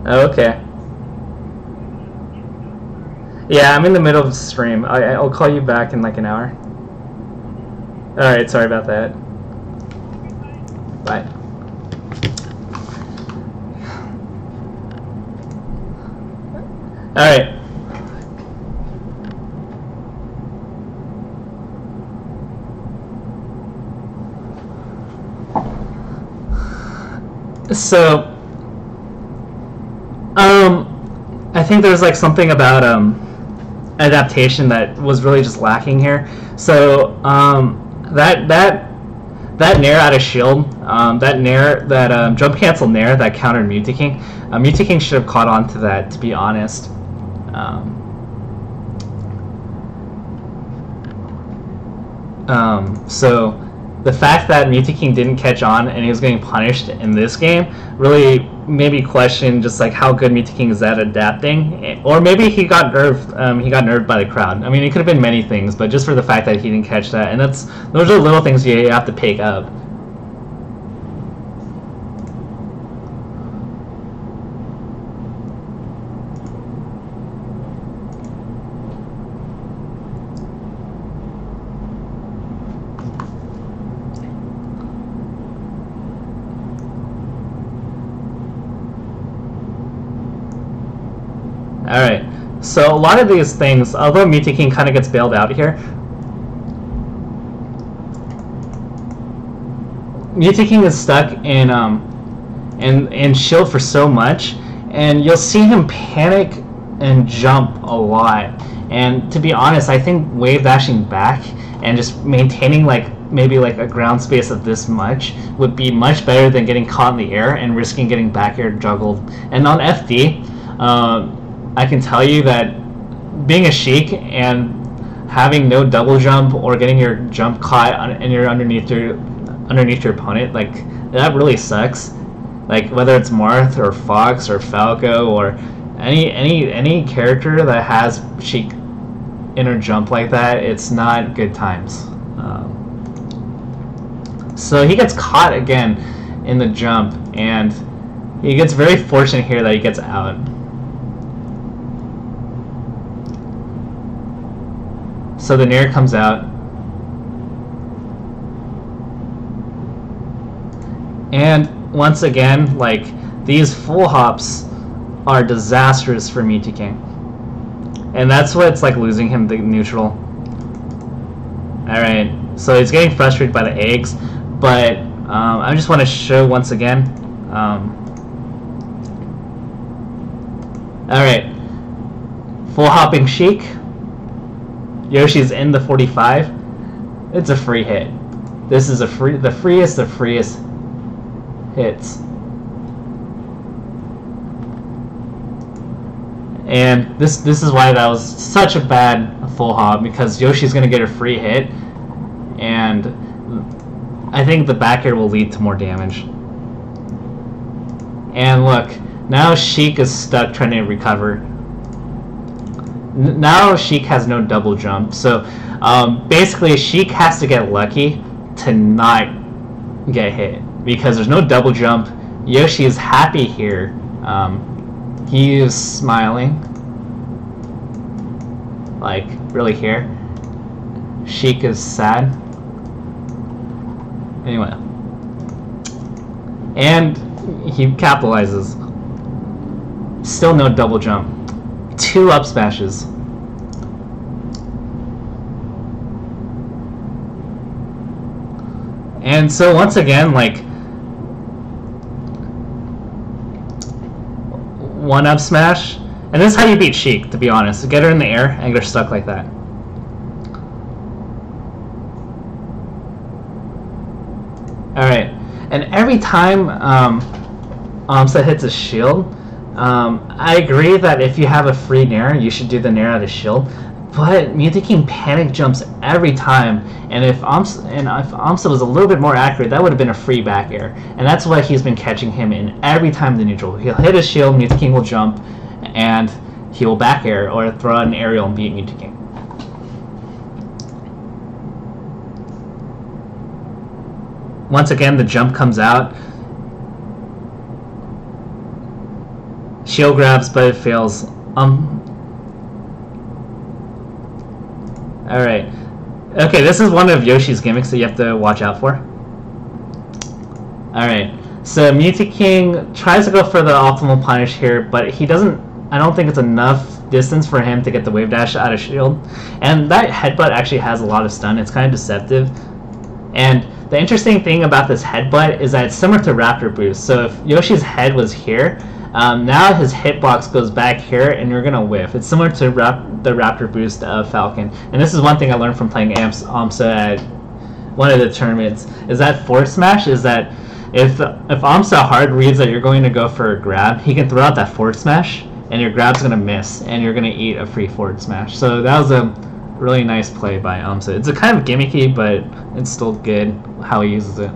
Oh, Oh, okay. Yeah, I'm in the middle of the stream. I, I'll call you back in like an hour. Alright, sorry about that. Bye. Alright. So, um, I think there's like something about um, adaptation that was really just lacking here. So, um, that that that nair out of shield, um, that nair, that um, jump cancel nair that countered Mew2King, uh, Mew2King should have caught on to that, to be honest. Um, um, so the fact that Mew2King didn't catch on and he was getting punished in this game really made me question just like how good Mew2King is at adapting, or maybe he got nerfed. Um, he got nerfed by the crowd. I mean, it could have been many things, but just for the fact that he didn't catch that, and that's those are little things you have to pick up. Alright, so a lot of these things, although Mew2King kind of gets bailed out here, Mew2King is stuck in um, in in shield for so much, and you'll see him panic and jump a lot. And to be honest, I think wave dashing back and just maintaining like maybe like a ground space of this much would be much better than getting caught in the air and risking getting back air juggled. And on FD, um, I can tell you that being a Sheik and having no double jump or getting your jump caught and you're underneath your underneath your opponent, like that really sucks. Like whether it's Marth or Fox or Falco or any any any character that has Sheik inner jump like that, it's not good times. Um, so he gets caught again in the jump, and he gets very fortunate here that he gets out. So the Nair comes out. And once again, like, these full hops are disastrous for Mew2King. And that's what's like losing him the neutral. Alright, so he's getting frustrated by the eggs, but um, I just want to show once again. Um, Alright, full hopping Sheik. Yoshi's in the 45, it's a free hit. This is a free, the freest of freest hits. And this this is why that was such a bad full hop because Yoshi's gonna get a free hit, and I think the back air will lead to more damage. And look, now Sheik is stuck trying to recover now Sheik has no double jump. So um, basically, Sheik has to get lucky to not get hit because there's no double jump. Yoshi is happy here. Um, he is smiling, like really here. Sheik is sad. Anyway, and he capitalizes. Still no double jump two up smashes. And so once again, like one up smash, and this is how you beat Sheik, to be honest. Get her in the air and get her stuck like that. Alright, and every time um, Amsa hits a shield. Um, I agree that if you have a free Nair, you should do the Nair out of shield. But Mew2King panic jumps every time, and if Amsa, and if was a little bit more accurate, that would have been a free back air. And that's why he's been catching him in every time the neutral. He'll hit a shield, Mew2King will jump, and he will back air or throw out an aerial and beat Mew2King. Once again, the jump comes out. Shield grabs, but it fails. Um. Alright. Okay, this is one of Yoshi's gimmicks that you have to watch out for. Alright. So Mew2King tries to go for the optimal punish here, but he doesn't I don't think it's enough distance for him to get the wave dash out of shield. And that headbutt actually has a lot of stun. It's kind of deceptive. And the interesting thing about this headbutt is that it's similar to Raptor Boost. So if Yoshi's head was here, um, now his hitbox goes back here and you're gonna whiff. It's similar to Rap the Raptor Boost of Falcon. And this is one thing I learned from playing Amps AMSA at one of the tournaments, is that forward smash is that if if AMSA hard reads that you're going to go for a grab, he can throw out that forward smash and your grab's gonna miss, and you're gonna eat a free forward smash. So that was a really nice play by Amsa. It's a kind of gimmicky, but it's still good how he uses it.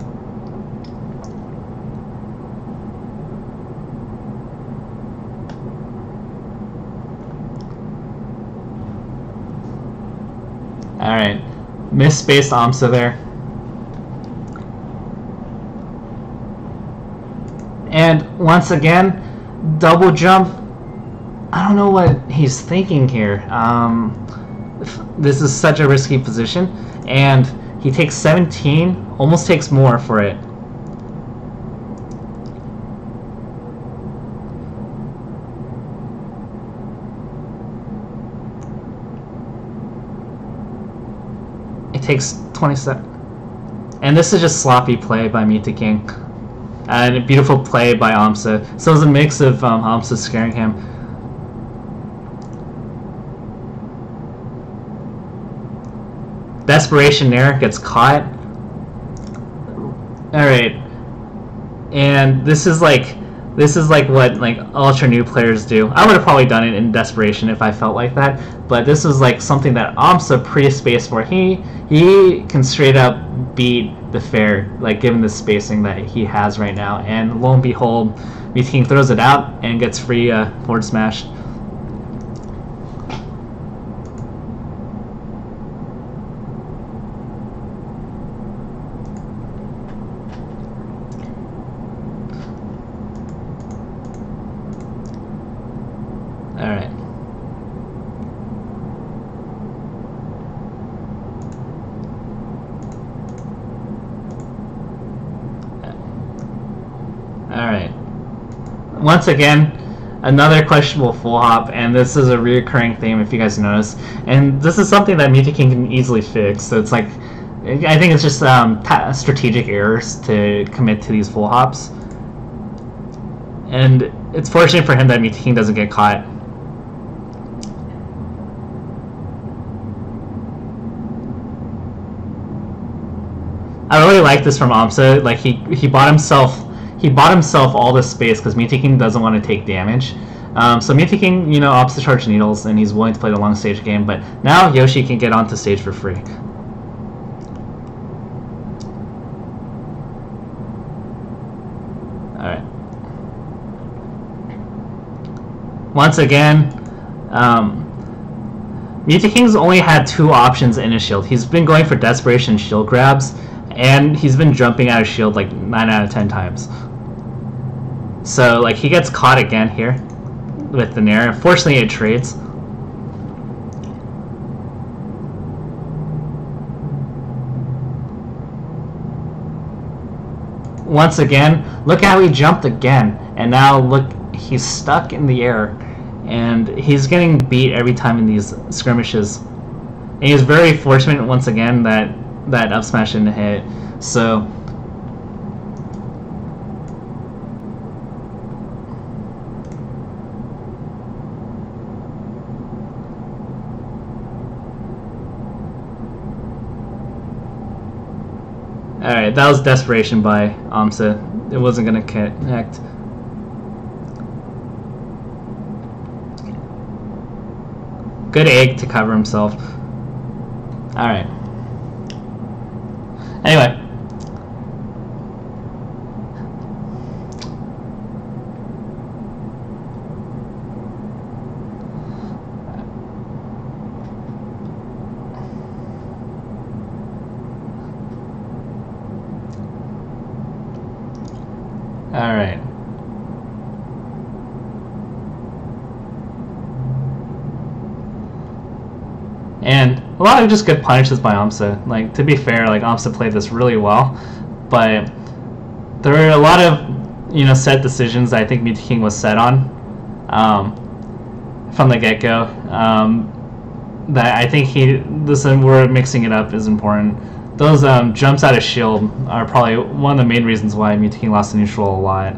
Alright, miss misspaced Amsa there. And once again, double jump I don't know what he's thinking here. Um, this is such a risky position, and he takes 17, almost takes more for it. Takes 27. And this is just sloppy play by Mew2King. And a beautiful play by Amsa. So it's a mix of um, Amsa scaring him Desperation there gets caught. Alright. And this is like this is like what like ultra new players do. I would have probably done it in desperation if I felt like that, but this is like something that Amsa pre-spaced for. He he can straight up beat the fair, like given the spacing that he has right now. And lo and behold, King throws it out and gets free uh, forward smash. Once again, another questionable full hop, and this is a reoccurring theme if you guys notice. And this is something that Mew2King can easily fix. So it's like, I think it's just um, strategic errors to commit to these full hops. And it's fortunate for him that Mew2King doesn't get caught. I really like this from Amsa. Like he he bought himself he bought himself all this space because Mew2King doesn't want to take damage. Um, so Mew2King, you know, opts to charge needles, and he's willing to play the long stage game. But now Yoshi can get onto stage for free. Alright. Once again, um, King's only had two options in his shield. He's been going for Desperation shield grabs, and he's been jumping out of shield like 9 out of 10 times. So, like, he gets caught again here with the Nair. Unfortunately, it trades. Once again, look how he jumped again. And now, look, he's stuck in the air. And he's getting beat every time in these skirmishes. And he's very fortunate, once again, that that up smash didn't hit. So, that was desperation by Amsa. It wasn't gonna connect. Good egg to cover himself. Alright. Anyway. Lot of just good punishes by Amsa. Like to be fair, like Amsa played this really well, but there were a lot of you know set decisions I think Mew2King was set on um, from the get go. Um, that I think he this we're mixing it up is important. Those um, jumps out of shield are probably one of the main reasons why Mew2King lost the neutral a lot.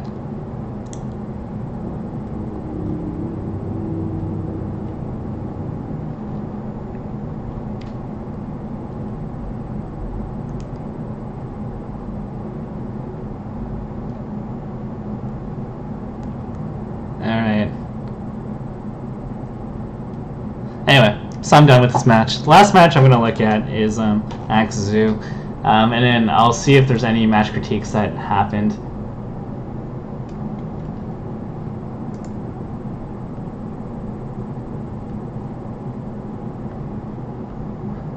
So I'm done with this match. The last match I'm going to look at is um, Axe Zhu, um, and then I'll see if there's any match critiques that happened.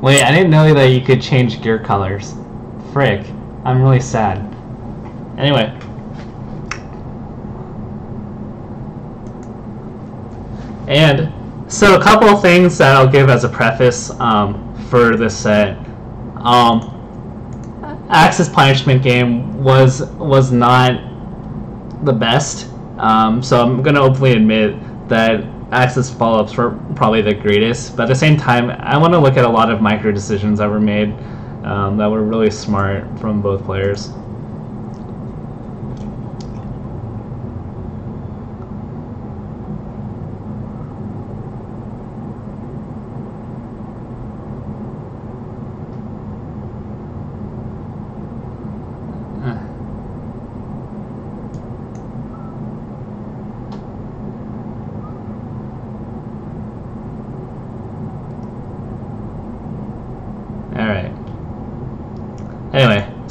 Wait, I didn't know that you could change gear colors. Frick. I'm really sad. Anyway. And so a couple of things that I'll give as a preface um, for this set. Um, Axe's punishment game was was not the best. Um, so I'm gonna openly admit that Axe's follow-ups were probably the greatest. But at the same time, I want to look at a lot of micro decisions that were made um, that were really smart from both players.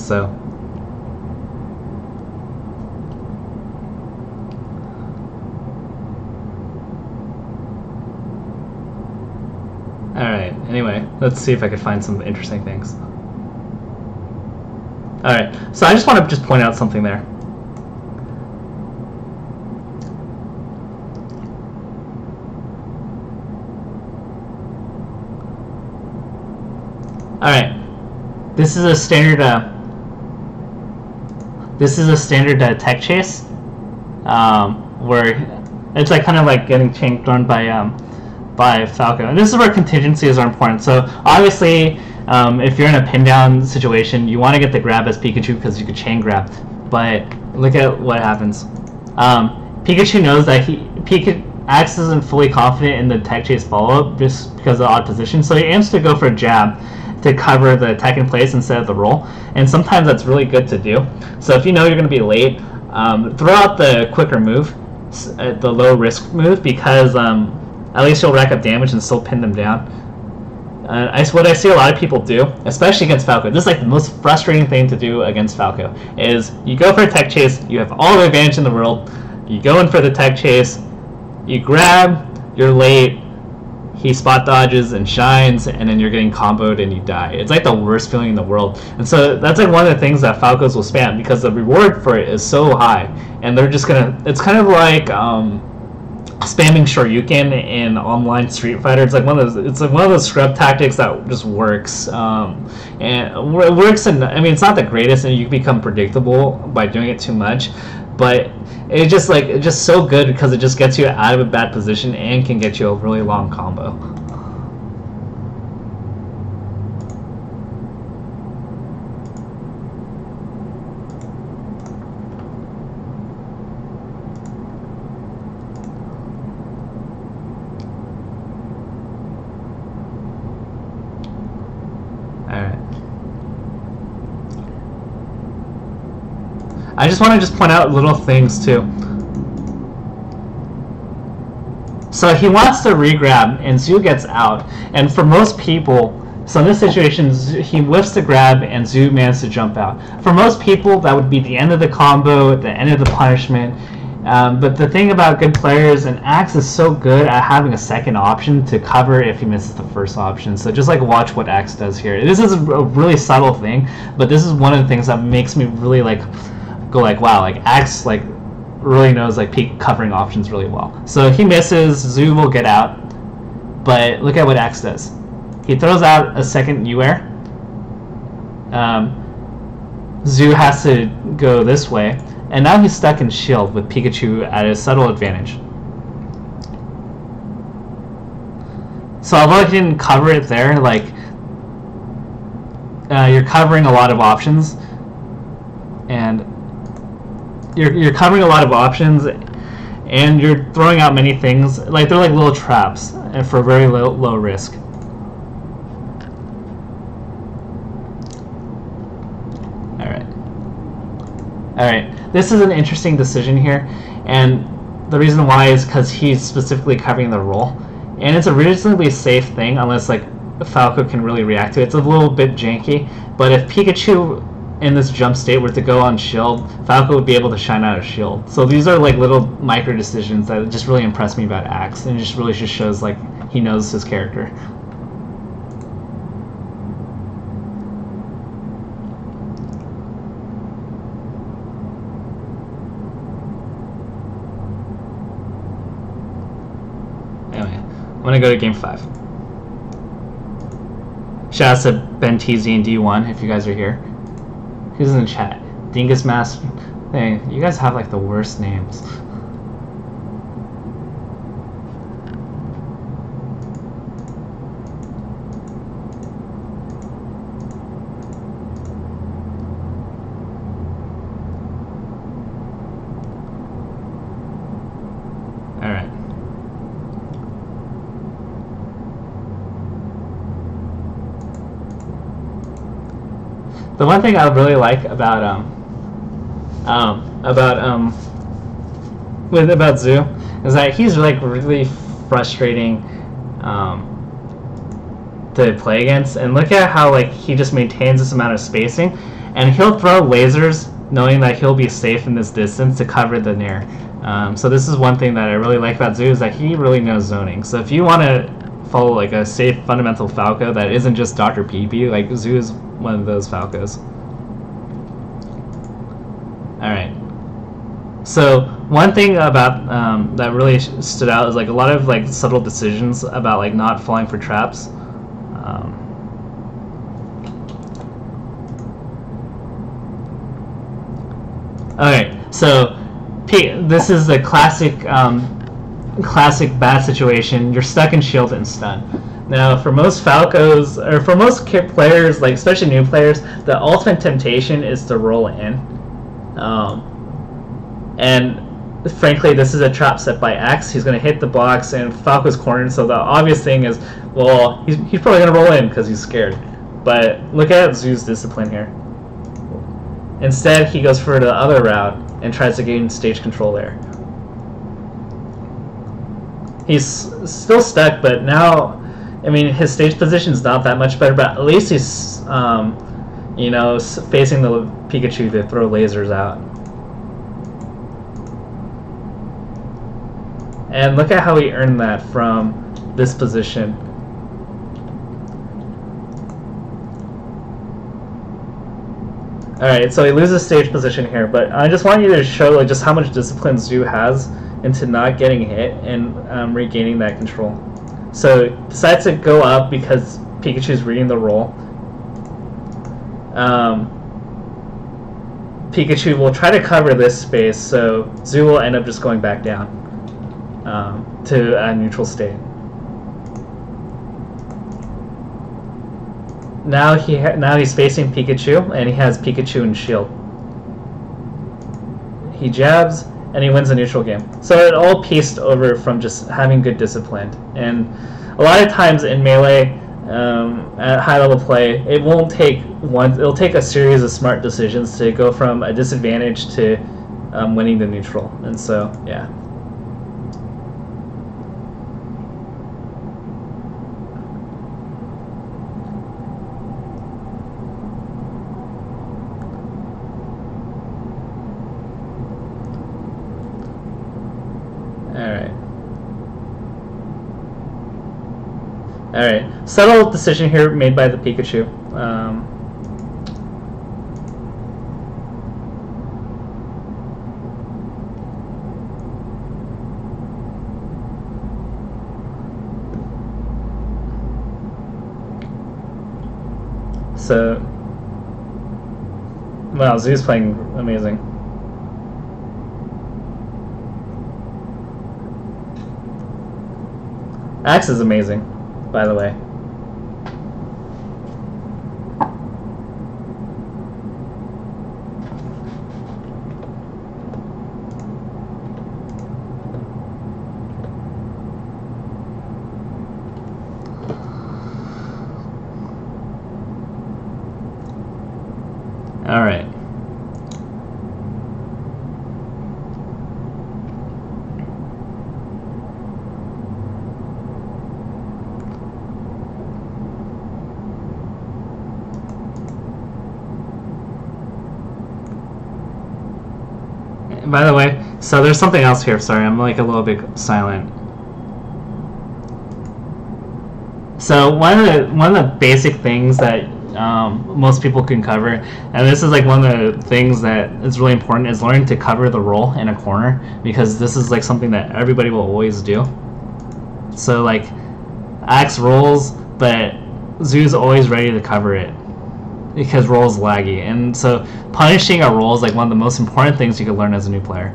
so. Alright, anyway, let's see if I can find some interesting things. Alright, so I just want to just point out something there. Alright, this is a standard uh, this is a standard uh, tech chase, um, where it's like kind of like getting chain thrown by um, by Falco. And this is where contingencies are important. So obviously, um, if you're in a pin down situation, you want to get the grab as Pikachu because you could chain grab. But look at what happens. Um, Pikachu knows that he Pikachu Axe isn't fully confident in the tech chase follow up just because of the odd position, so he aims to go for a jab to cover the attack in place instead of the roll. And sometimes that's really good to do. So if you know you're going to be late, um, throw out the quicker move, uh, the low risk move, because um, at least you'll rack up damage and still pin them down. Uh, I, what I see a lot of people do, especially against Falco, this is like the most frustrating thing to do against Falco, is you go for a tech chase, you have all the advantage in the world, you go in for the tech chase, you grab, you're late, he spot dodges and shines, and then you're getting comboed and you die. It's like the worst feeling in the world. And so that's like one of the things that Falcos will spam because the reward for it is so high, and they're just gonna. It's kind of like um, spamming Shoryuken in online Street Fighter. It's like one of those. It's like one of those scrub tactics that just works. Um, and it works, and I mean, it's not the greatest, and you become predictable by doing it too much, but it's just like it's just so good because it just gets you out of a bad position and can get you a really long combo. I just want to just point out little things too. So he wants to regrab, and Zhu gets out. And for most people, so in this situation, he whiffs the grab, and Zhu manages to jump out. For most people, that would be the end of the combo, the end of the punishment. Um, but the thing about good players, and Axe is so good at having a second option to cover if he misses the first option. So just like watch what Axe does here. This is a really subtle thing, but this is one of the things that makes me really like go like, wow, like Axe like really knows like peak covering options really well. So he misses, Zhu will get out, but look at what Axe does. He throws out a second U-air. Um, Zhu has to go this way, and now he's stuck in shield with Pikachu at a subtle advantage. So although he didn't cover it there, like uh, you're covering a lot of options, and you're, you're covering a lot of options and you're throwing out many things. Like they're like little traps and for very low, low risk. All right all right this is an interesting decision here and the reason why is because he's specifically covering the roll. And it's a reasonably safe thing unless like Falco can really react to it. It's a little bit janky, but if Pikachu in this jump state were to go on shield, Falco would be able to shine out of shield. So these are like little micro decisions that just really impress me about Axe, and it just really just shows like he knows his character. Anyway, I'm gonna go to game five. Shout out to Ben TZ and D1 if you guys are here. Who's in the chat? Dingus Master. Hey, you guys have like the worst names. Alright. The one thing I really like about um, um, about um, with about Zhu is that he's like really frustrating um, to play against. And look at how like he just maintains this amount of spacing, and he'll throw lasers knowing that he'll be safe in this distance to cover the nair. Um, so this is one thing that I really like about Zhu is that he really knows zoning. So if you want to follow like a safe fundamental Falco that isn't just Dr. PP, like Zhu is one of those Falcos. Alright. So one thing about um, that really stood out is like a lot of like subtle decisions about like not falling for traps. Um, Alright, so P this is the classic um, classic bad situation. You're stuck in shield and stun. Now, for most Falcos, or for most players, like especially new players, the ultimate temptation is to roll in. Um, and frankly, this is a trap set by Axe. He's going to hit the box, and Falco's cornered. So the obvious thing is, well, he's, he's probably going to roll in because he's scared. But look at Zhu's discipline here. Instead, he goes for the other route and tries to gain stage control there. He's still stuck, but now, I mean, his stage position's not that much better, but at least he's, um, you know, facing the Pikachu to throw lasers out. And look at how he earned that from this position. Alright, so he loses stage position here, but I just want you to show like just how much discipline Zhu has into not getting hit and um, regaining that control. So decides to go up because Pikachu's reading the roll. Um, Pikachu will try to cover this space, so Zhu will end up just going back down um, to a neutral state. Now he now he's facing Pikachu, and he has Pikachu and Shield. He jabs, and he wins a neutral game. So it all pieced over from just having good discipline. And a lot of times in melee, um, at high level play, it won't take one. It'll take a series of smart decisions to go from a disadvantage to um, winning the neutral. And so, yeah. Alright, subtle decision here made by the Pikachu. Um, so, wow, Zhu's playing amazing. Axe is amazing by the way. All right. by the way, so there's something else here. Sorry, I'm like a little bit silent. So one of the one of the basic things that um, most people can cover, and this is like one of the things that is really important, is learning to cover the roll in a corner because this is like something that everybody will always do. So like, Axe rolls, but Zhu's always ready to cover it because roll is laggy, and so punishing a roll is like one of the most important things you can learn as a new player.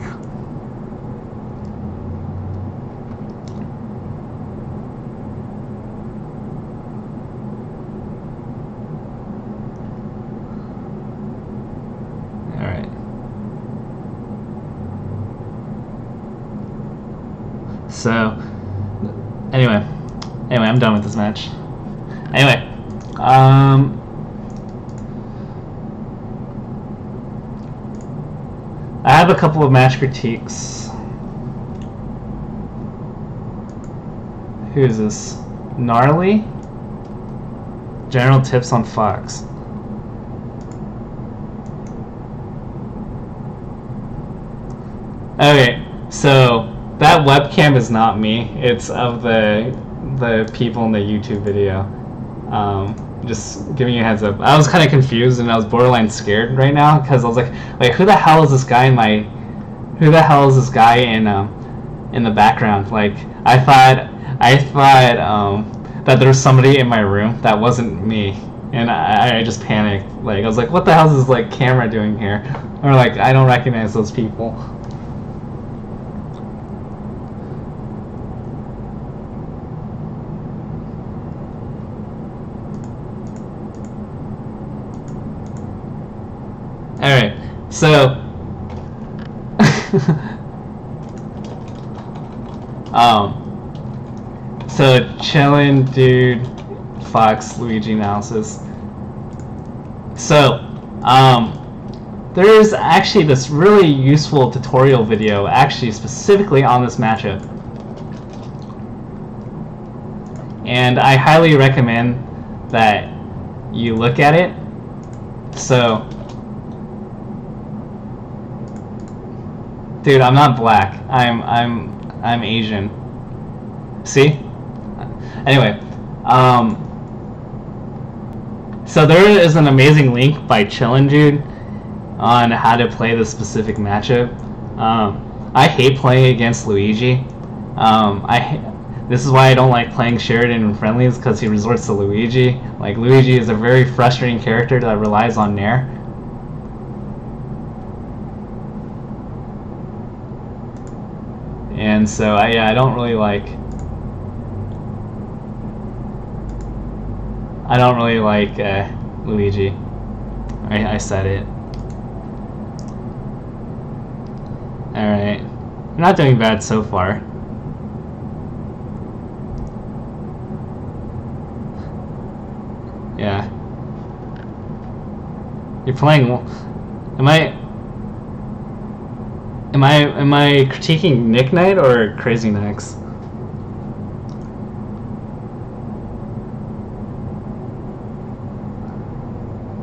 Alright. So, anyway, anyway, I'm done with match. Anyway, um, I have a couple of match critiques. Who is this? Gnarly? General tips on Fox. Okay, so that webcam is not me. It's of the the people in the YouTube video. Um, just giving you a heads up. I was kind of confused and I was borderline scared right now because I was like, wait, who the hell is this guy in my, who the hell is this guy in, um, in the background? Like, I thought, I thought, um, that there was somebody in my room that wasn't me. And I, I just panicked. Like, I was like, what the hell is this, like, camera doing here? Or, like, I don't recognize those people. Alright, so... um, so, chillin' dude, Fox, Luigi analysis. So, um, there is actually this really useful tutorial video, actually specifically on this matchup. And I highly recommend that you look at it. So, Dude, I'm not black. I'm I'm I'm Asian. See? Anyway, um, so there is an amazing link by Chillin' Dude on how to play the specific matchup. Um, I hate playing against Luigi. Um, I this is why I don't like playing Sheridan in friendlies because he resorts to Luigi. Like Luigi is a very frustrating character that relies on Nair. And so, I, yeah, I don't really like... I don't really like uh, Luigi. I, I said it. Alright. We're not doing bad so far. Yeah. You're playing... Am I... Am I am I critiquing Nick Knight or Crazy Nex?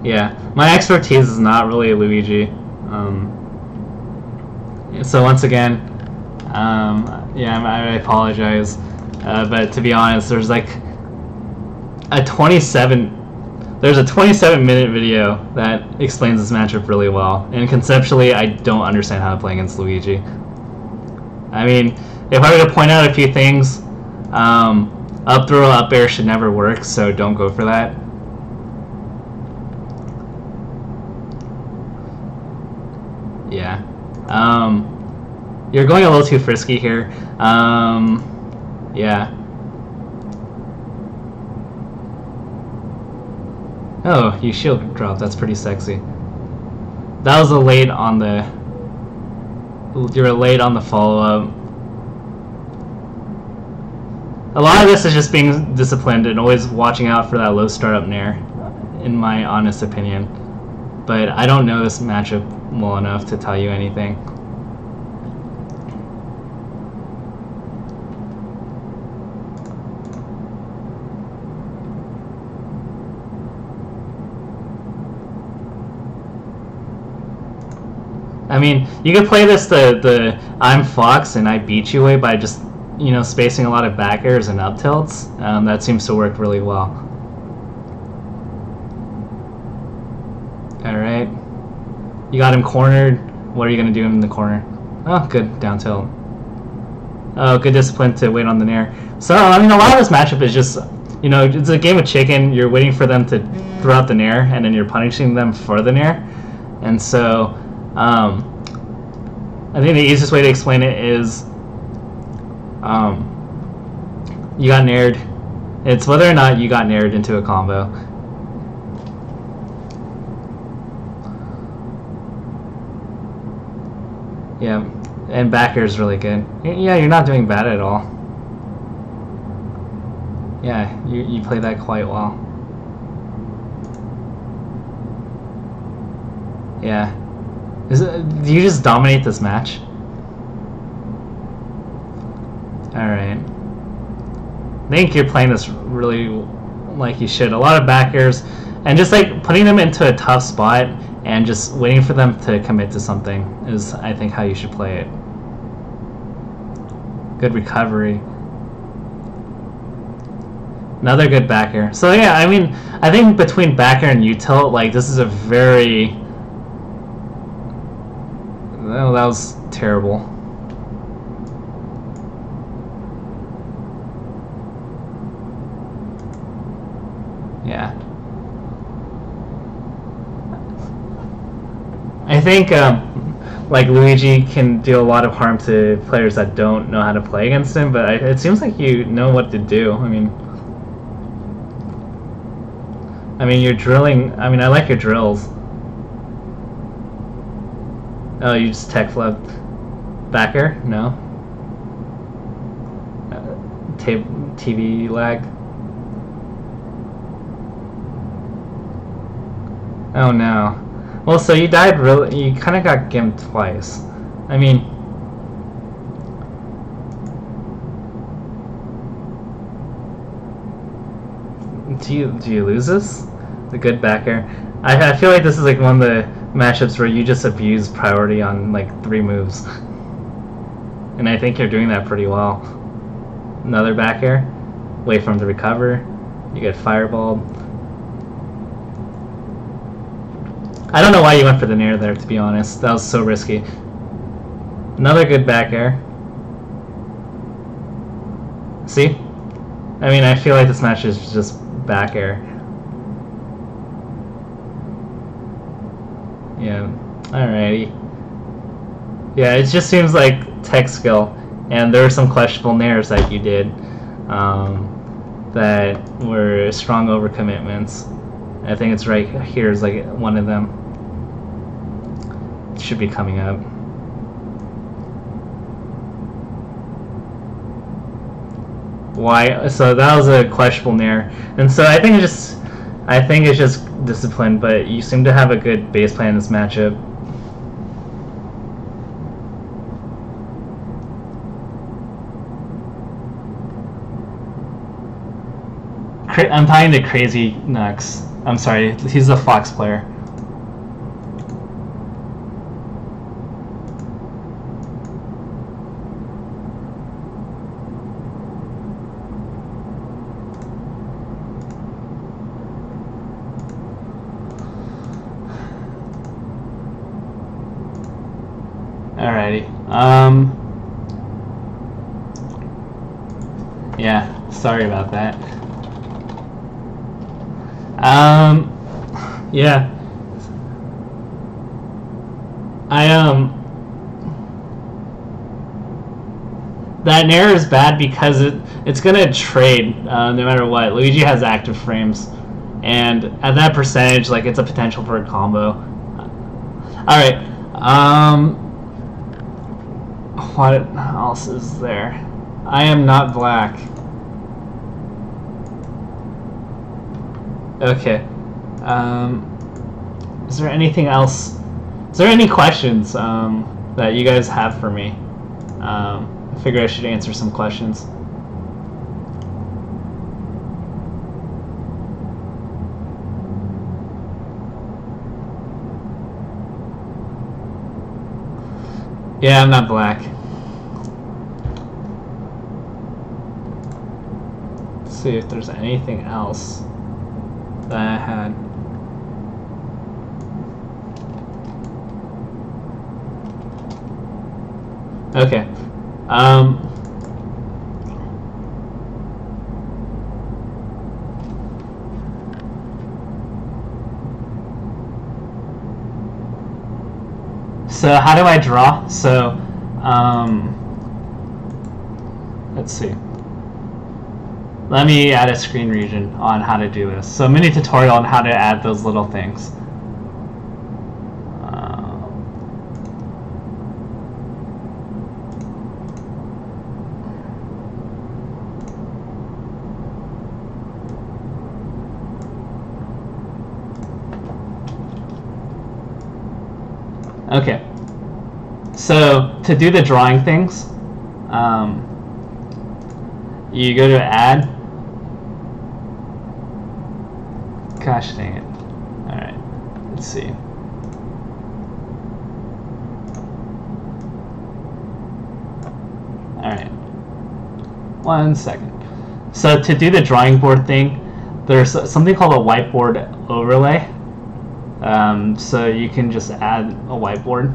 Yeah, my expertise is not really Luigi. Um, so once again, um, yeah, I, I apologize. Uh, but to be honest, there's like a 27 there's a 27 minute video that explains this matchup really well. And conceptually i don't understand how to play against luigi. I mean if i were to point out a few things um, up throw up air should never work so don't go for that. Yeah. Um, you're going a little too frisky here. Um, yeah Oh, you shield drop. That's pretty sexy. That was a late on the... You were late on the follow-up. A lot of this is just being disciplined and always watching out for that low startup nair, in my honest opinion. But I don't know this matchup well enough to tell you anything. I mean, you could play this the the I'm Fox and I beat you way by just you know spacing a lot of back airs and up tilts. Um, that seems to work really well. All right, you got him cornered. What are you gonna do in the corner? Oh, good down tilt. Oh, good discipline to wait on the nair. So I mean, a lot of this matchup is just you know it's a game of chicken. You're waiting for them to throw out the nair, and then you're punishing them for the nair, and so. Um, I think the easiest way to explain it is um, you got naired. It's whether or not you got naired into a combo. Yeah, and back air is really good. Yeah, you're not doing bad at all. Yeah, you, you play that quite well. Yeah. Is it, do you just dominate this match? Alright. I think you're playing this really like you should. A lot of back airs, and just like putting them into a tough spot and just waiting for them to commit to something is, I think, how you should play it. Good recovery. Another good back air. So yeah, I mean, I think between back air and util, like this is a very Oh, that was terrible. Yeah. I think, um, like, Luigi can do a lot of harm to players that don't know how to play against him, but I, it seems like you know what to do. I mean... I mean, you're drilling... I mean, I like your drills. Oh, you just tech flip. Back air? No. Uh, TV lag. Oh no. Well, so you died really. You kind of got gimped twice. I mean. Do you do you lose this? The good back air. I I feel like this is like one of the matchups where you just abuse priority on like three moves. and I think you're doing that pretty well. Another back air, wait from the recover, you get fireball. I don't know why you went for the nair there, to be honest. That was so risky. Another good back air. See? I mean, I feel like this match is just back air. Yeah. Alrighty. Yeah, it just seems like tech skill, and there were some questionable nairs that you did um, that were strong overcommitments. I think it's right here is like one of them. Should be coming up. Why? So that was a questionable nair, and so I think it just, I think it's just discipline, but you seem to have a good base plan in this matchup. I'm talking to Crazy Nux. I'm sorry, he's a Fox player. Alrighty. Um. Yeah, sorry about that. Um. Yeah. I, um. That Nair is bad because it it's gonna trade uh, no matter what. Luigi has active frames, and at that percentage, like it's a potential for a combo. All right. Um, what else is there? I am not black. Okay. Um, is there anything else? Is there any questions um, that you guys have for me? Um, I figure I should answer some questions. Yeah, I'm not black. Let's see if there's anything else that I had. Okay. Um, So how do I draw? So, um, let's see. Let me add a screen region on how to do this. So mini tutorial on how to add those little things. Okay. So to do the drawing things, um, you go to add. Gosh dang it. Alright, let's see. Alright. One second. So to do the drawing board thing, there's something called a whiteboard overlay. Um, so you can just add a whiteboard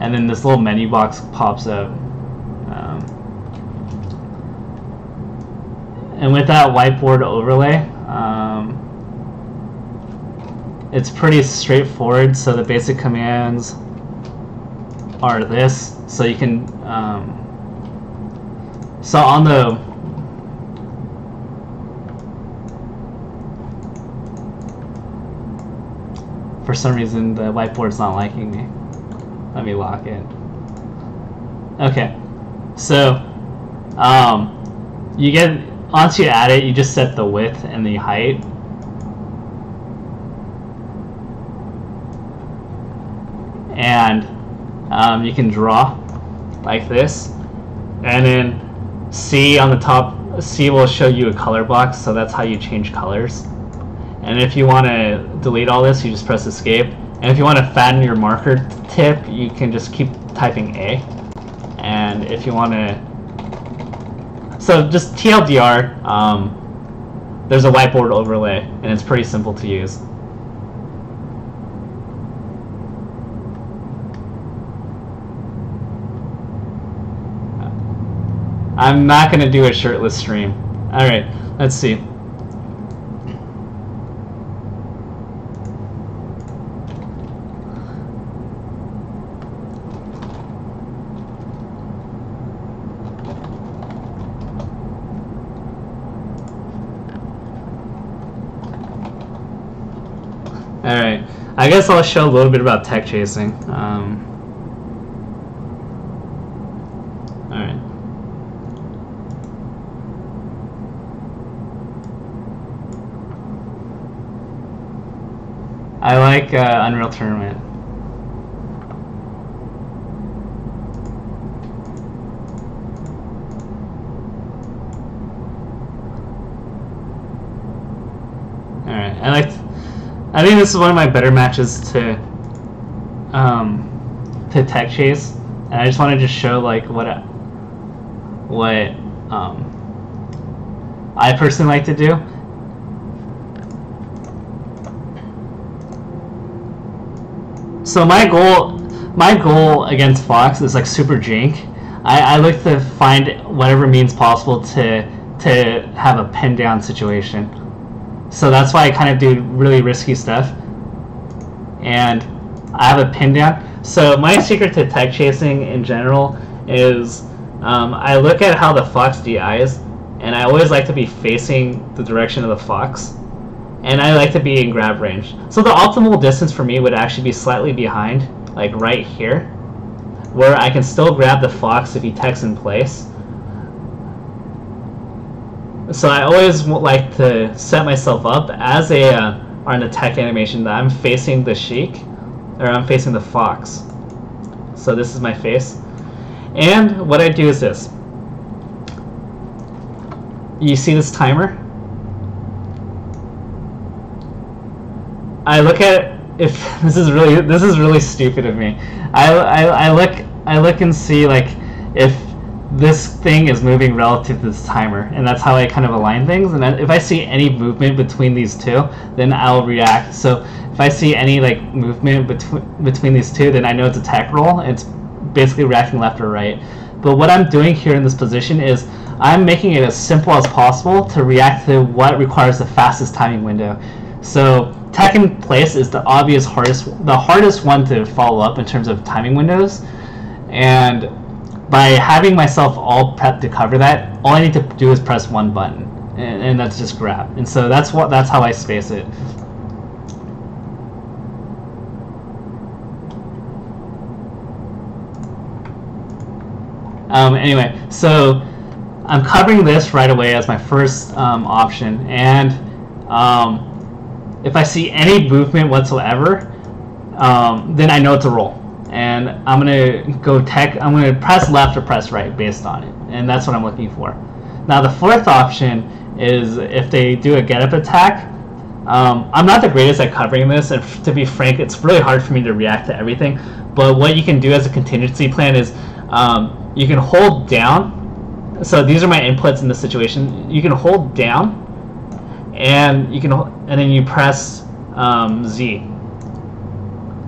and then this little menu box pops up. Um, and with that whiteboard overlay, um, it's pretty straightforward. So the basic commands are this. So you can, um, so on the For some reason, the whiteboard's not liking me. Let me lock it. Okay, so um, you get once you add it, you just set the width and the height. And um, you can draw like this, and then C on the top, C will show you a color box, so that's how you change colors. And if you want to delete all this, you just press escape. And if you want to fatten your marker tip, you can just keep typing A. And if you want to... So just TLDR, um, there's a whiteboard overlay, and it's pretty simple to use. I'm not going to do a shirtless stream. Alright, let's see. Alright, I guess I'll show a little bit about tech chasing. Um, Alright. I like uh, Unreal Tournament. Alright, I like I think this is one of my better matches to um, to tech chase, and I just want to just show like what what um, I personally like to do. So my goal my goal against Fox is like super jank. I, I look to find whatever means possible to to have a pin down situation. So that's why I kind of do really risky stuff. And I have a pin down. So my secret to tech chasing in general is um, I look at how the fox DIs, and I always like to be facing the direction of the fox, and I like to be in grab range. So the optimal distance for me would actually be slightly behind, like right here, where I can still grab the fox if he techs in place. So I always like to set myself up as a uh, on a tech animation that I'm facing the sheik, or I'm facing the fox. So this is my face. And what I do is this. You see this timer? I look at if this is really this is really stupid of me. I, I, I look I look and see like if this thing is moving relative to this timer, and that's how I kind of align things. And if I see any movement between these two, then I'll react. So if I see any like movement between between these two, then I know it's a tech roll. It's basically reacting left or right. But what I'm doing here in this position is I'm making it as simple as possible to react to what requires the fastest timing window. So tech in place is the obvious hardest, the hardest one to follow up in terms of timing windows. And by having myself all prepped to cover that, all I need to do is press one button, and, and that's just grab. And so that's what that's how I space it. Um, anyway, so I'm covering this right away as my first um, option, and um, if I see any movement whatsoever, um, then I know it's a roll. And I'm gonna go tech. I'm gonna press left or press right based on it, and that's what I'm looking for. Now the fourth option is if they do a get up attack. Um, I'm not the greatest at covering this, and to be frank, it's really hard for me to react to everything. But what you can do as a contingency plan is um, you can hold down. So these are my inputs in this situation. You can hold down, and you can and then you press um, Z.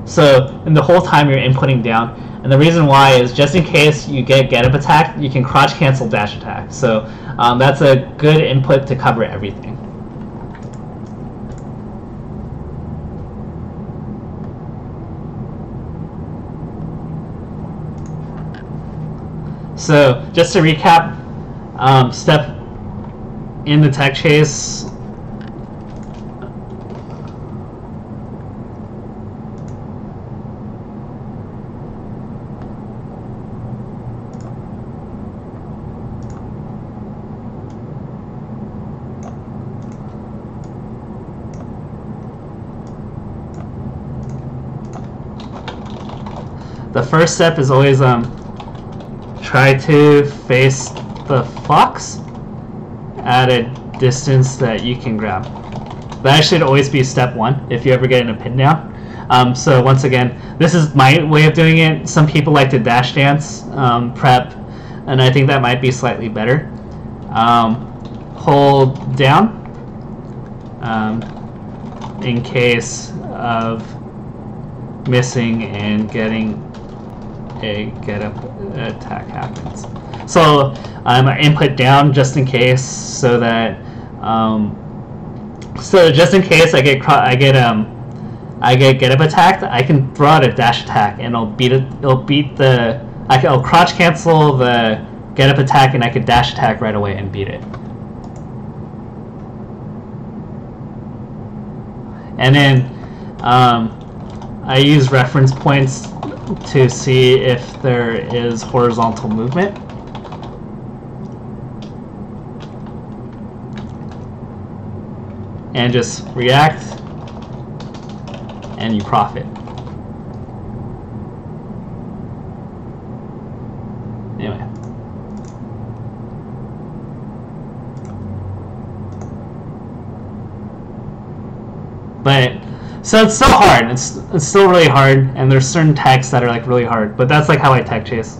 So in the whole time you're inputting down, and the reason why is just in case you get get up attack, you can crouch cancel dash attack. So um, that's a good input to cover everything. So just to recap, um, step in the tech chase. First step is always um, try to face the fox at a distance that you can grab. That should always be step one if you ever get in a pin down. Um, so once again, this is my way of doing it. Some people like to dash dance, um, prep, and I think that might be slightly better. Um, hold down um, in case of missing and getting a get up attack happens. So I'm um, input down just in case, so that um, so just in case I get I get um I get get up attacked, I can throw out a dash attack and it'll beat it. It'll beat the I can I'll crouch cancel the get up attack and I could dash attack right away and beat it. And then um, I use reference points to see if there is horizontal movement. And just react and you profit. Anyway. But so it's still hard. It's it's still really hard, and there's certain texts that are like really hard. But that's like how I tech chase.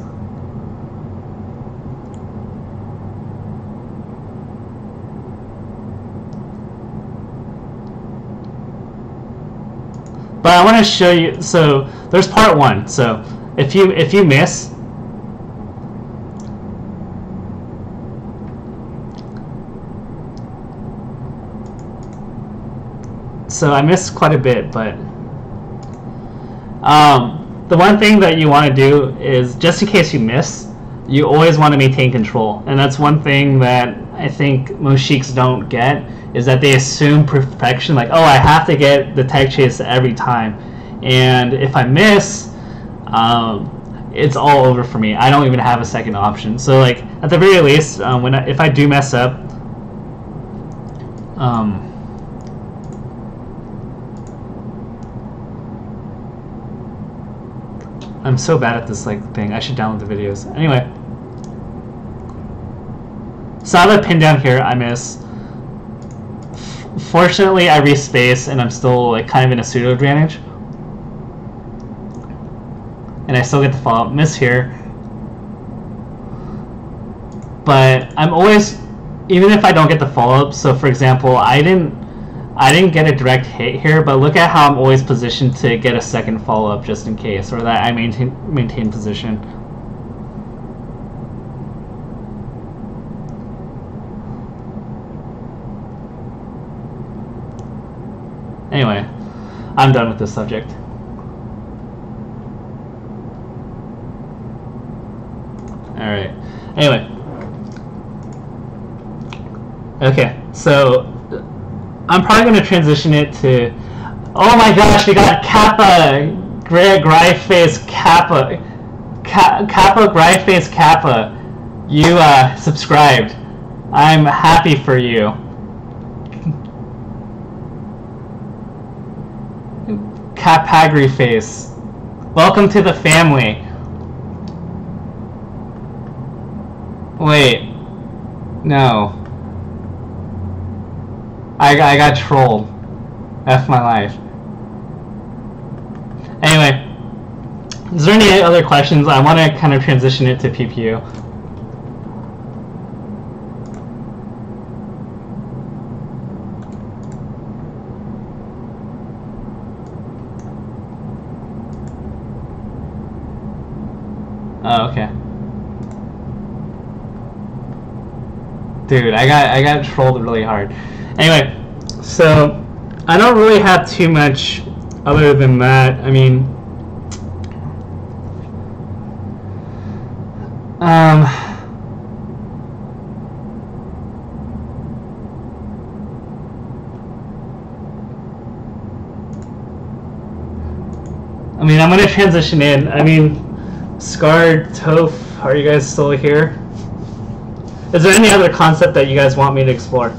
But I want to show you. So there's part one. So if you if you miss, so I missed quite a bit, but um, the one thing that you want to do is just in case you miss, you always want to maintain control, and that's one thing that I think most sheiks don't get is that they assume perfection, like oh I have to get the tech chase every time, and if I miss, um, it's all over for me. I don't even have a second option. So like at the very least, um, when I, if I do mess up. Um, I'm so bad at this like thing. I should download the videos. Anyway. So I have a pin down here. I miss. F fortunately, I respace and I'm still like kind of in a pseudo advantage. And I still get the follow up miss here. But I'm always, even if I don't get the follow up. So for example, I didn't I didn't get a direct hit here, but look at how I'm always positioned to get a second follow-up just in case, or that I maintain maintain position. Anyway, I'm done with this subject. Alright. Anyway. Okay, so I'm probably going to transition it to. Oh my gosh, we got Kappa, Greg Gryface Kappa, Ka Kappa Gryface Kappa. You uh, subscribed. I'm happy for you. Capagri face. Welcome to the family. Wait. No. I, I got trolled. F my life. Anyway, is there any other questions? I want to kind of transition it to PPU. Oh, okay. Dude, I got I got trolled really hard. Anyway, so I don't really have too much other than that. I mean, um, I mean, I'm gonna transition in. I mean, Scarred, Toph, are you guys still here? Is there any other concept that you guys want me to explore?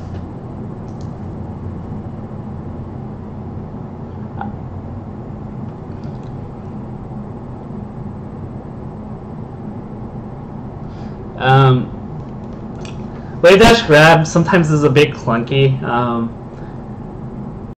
Wave dash grab sometimes is a bit clunky. Um,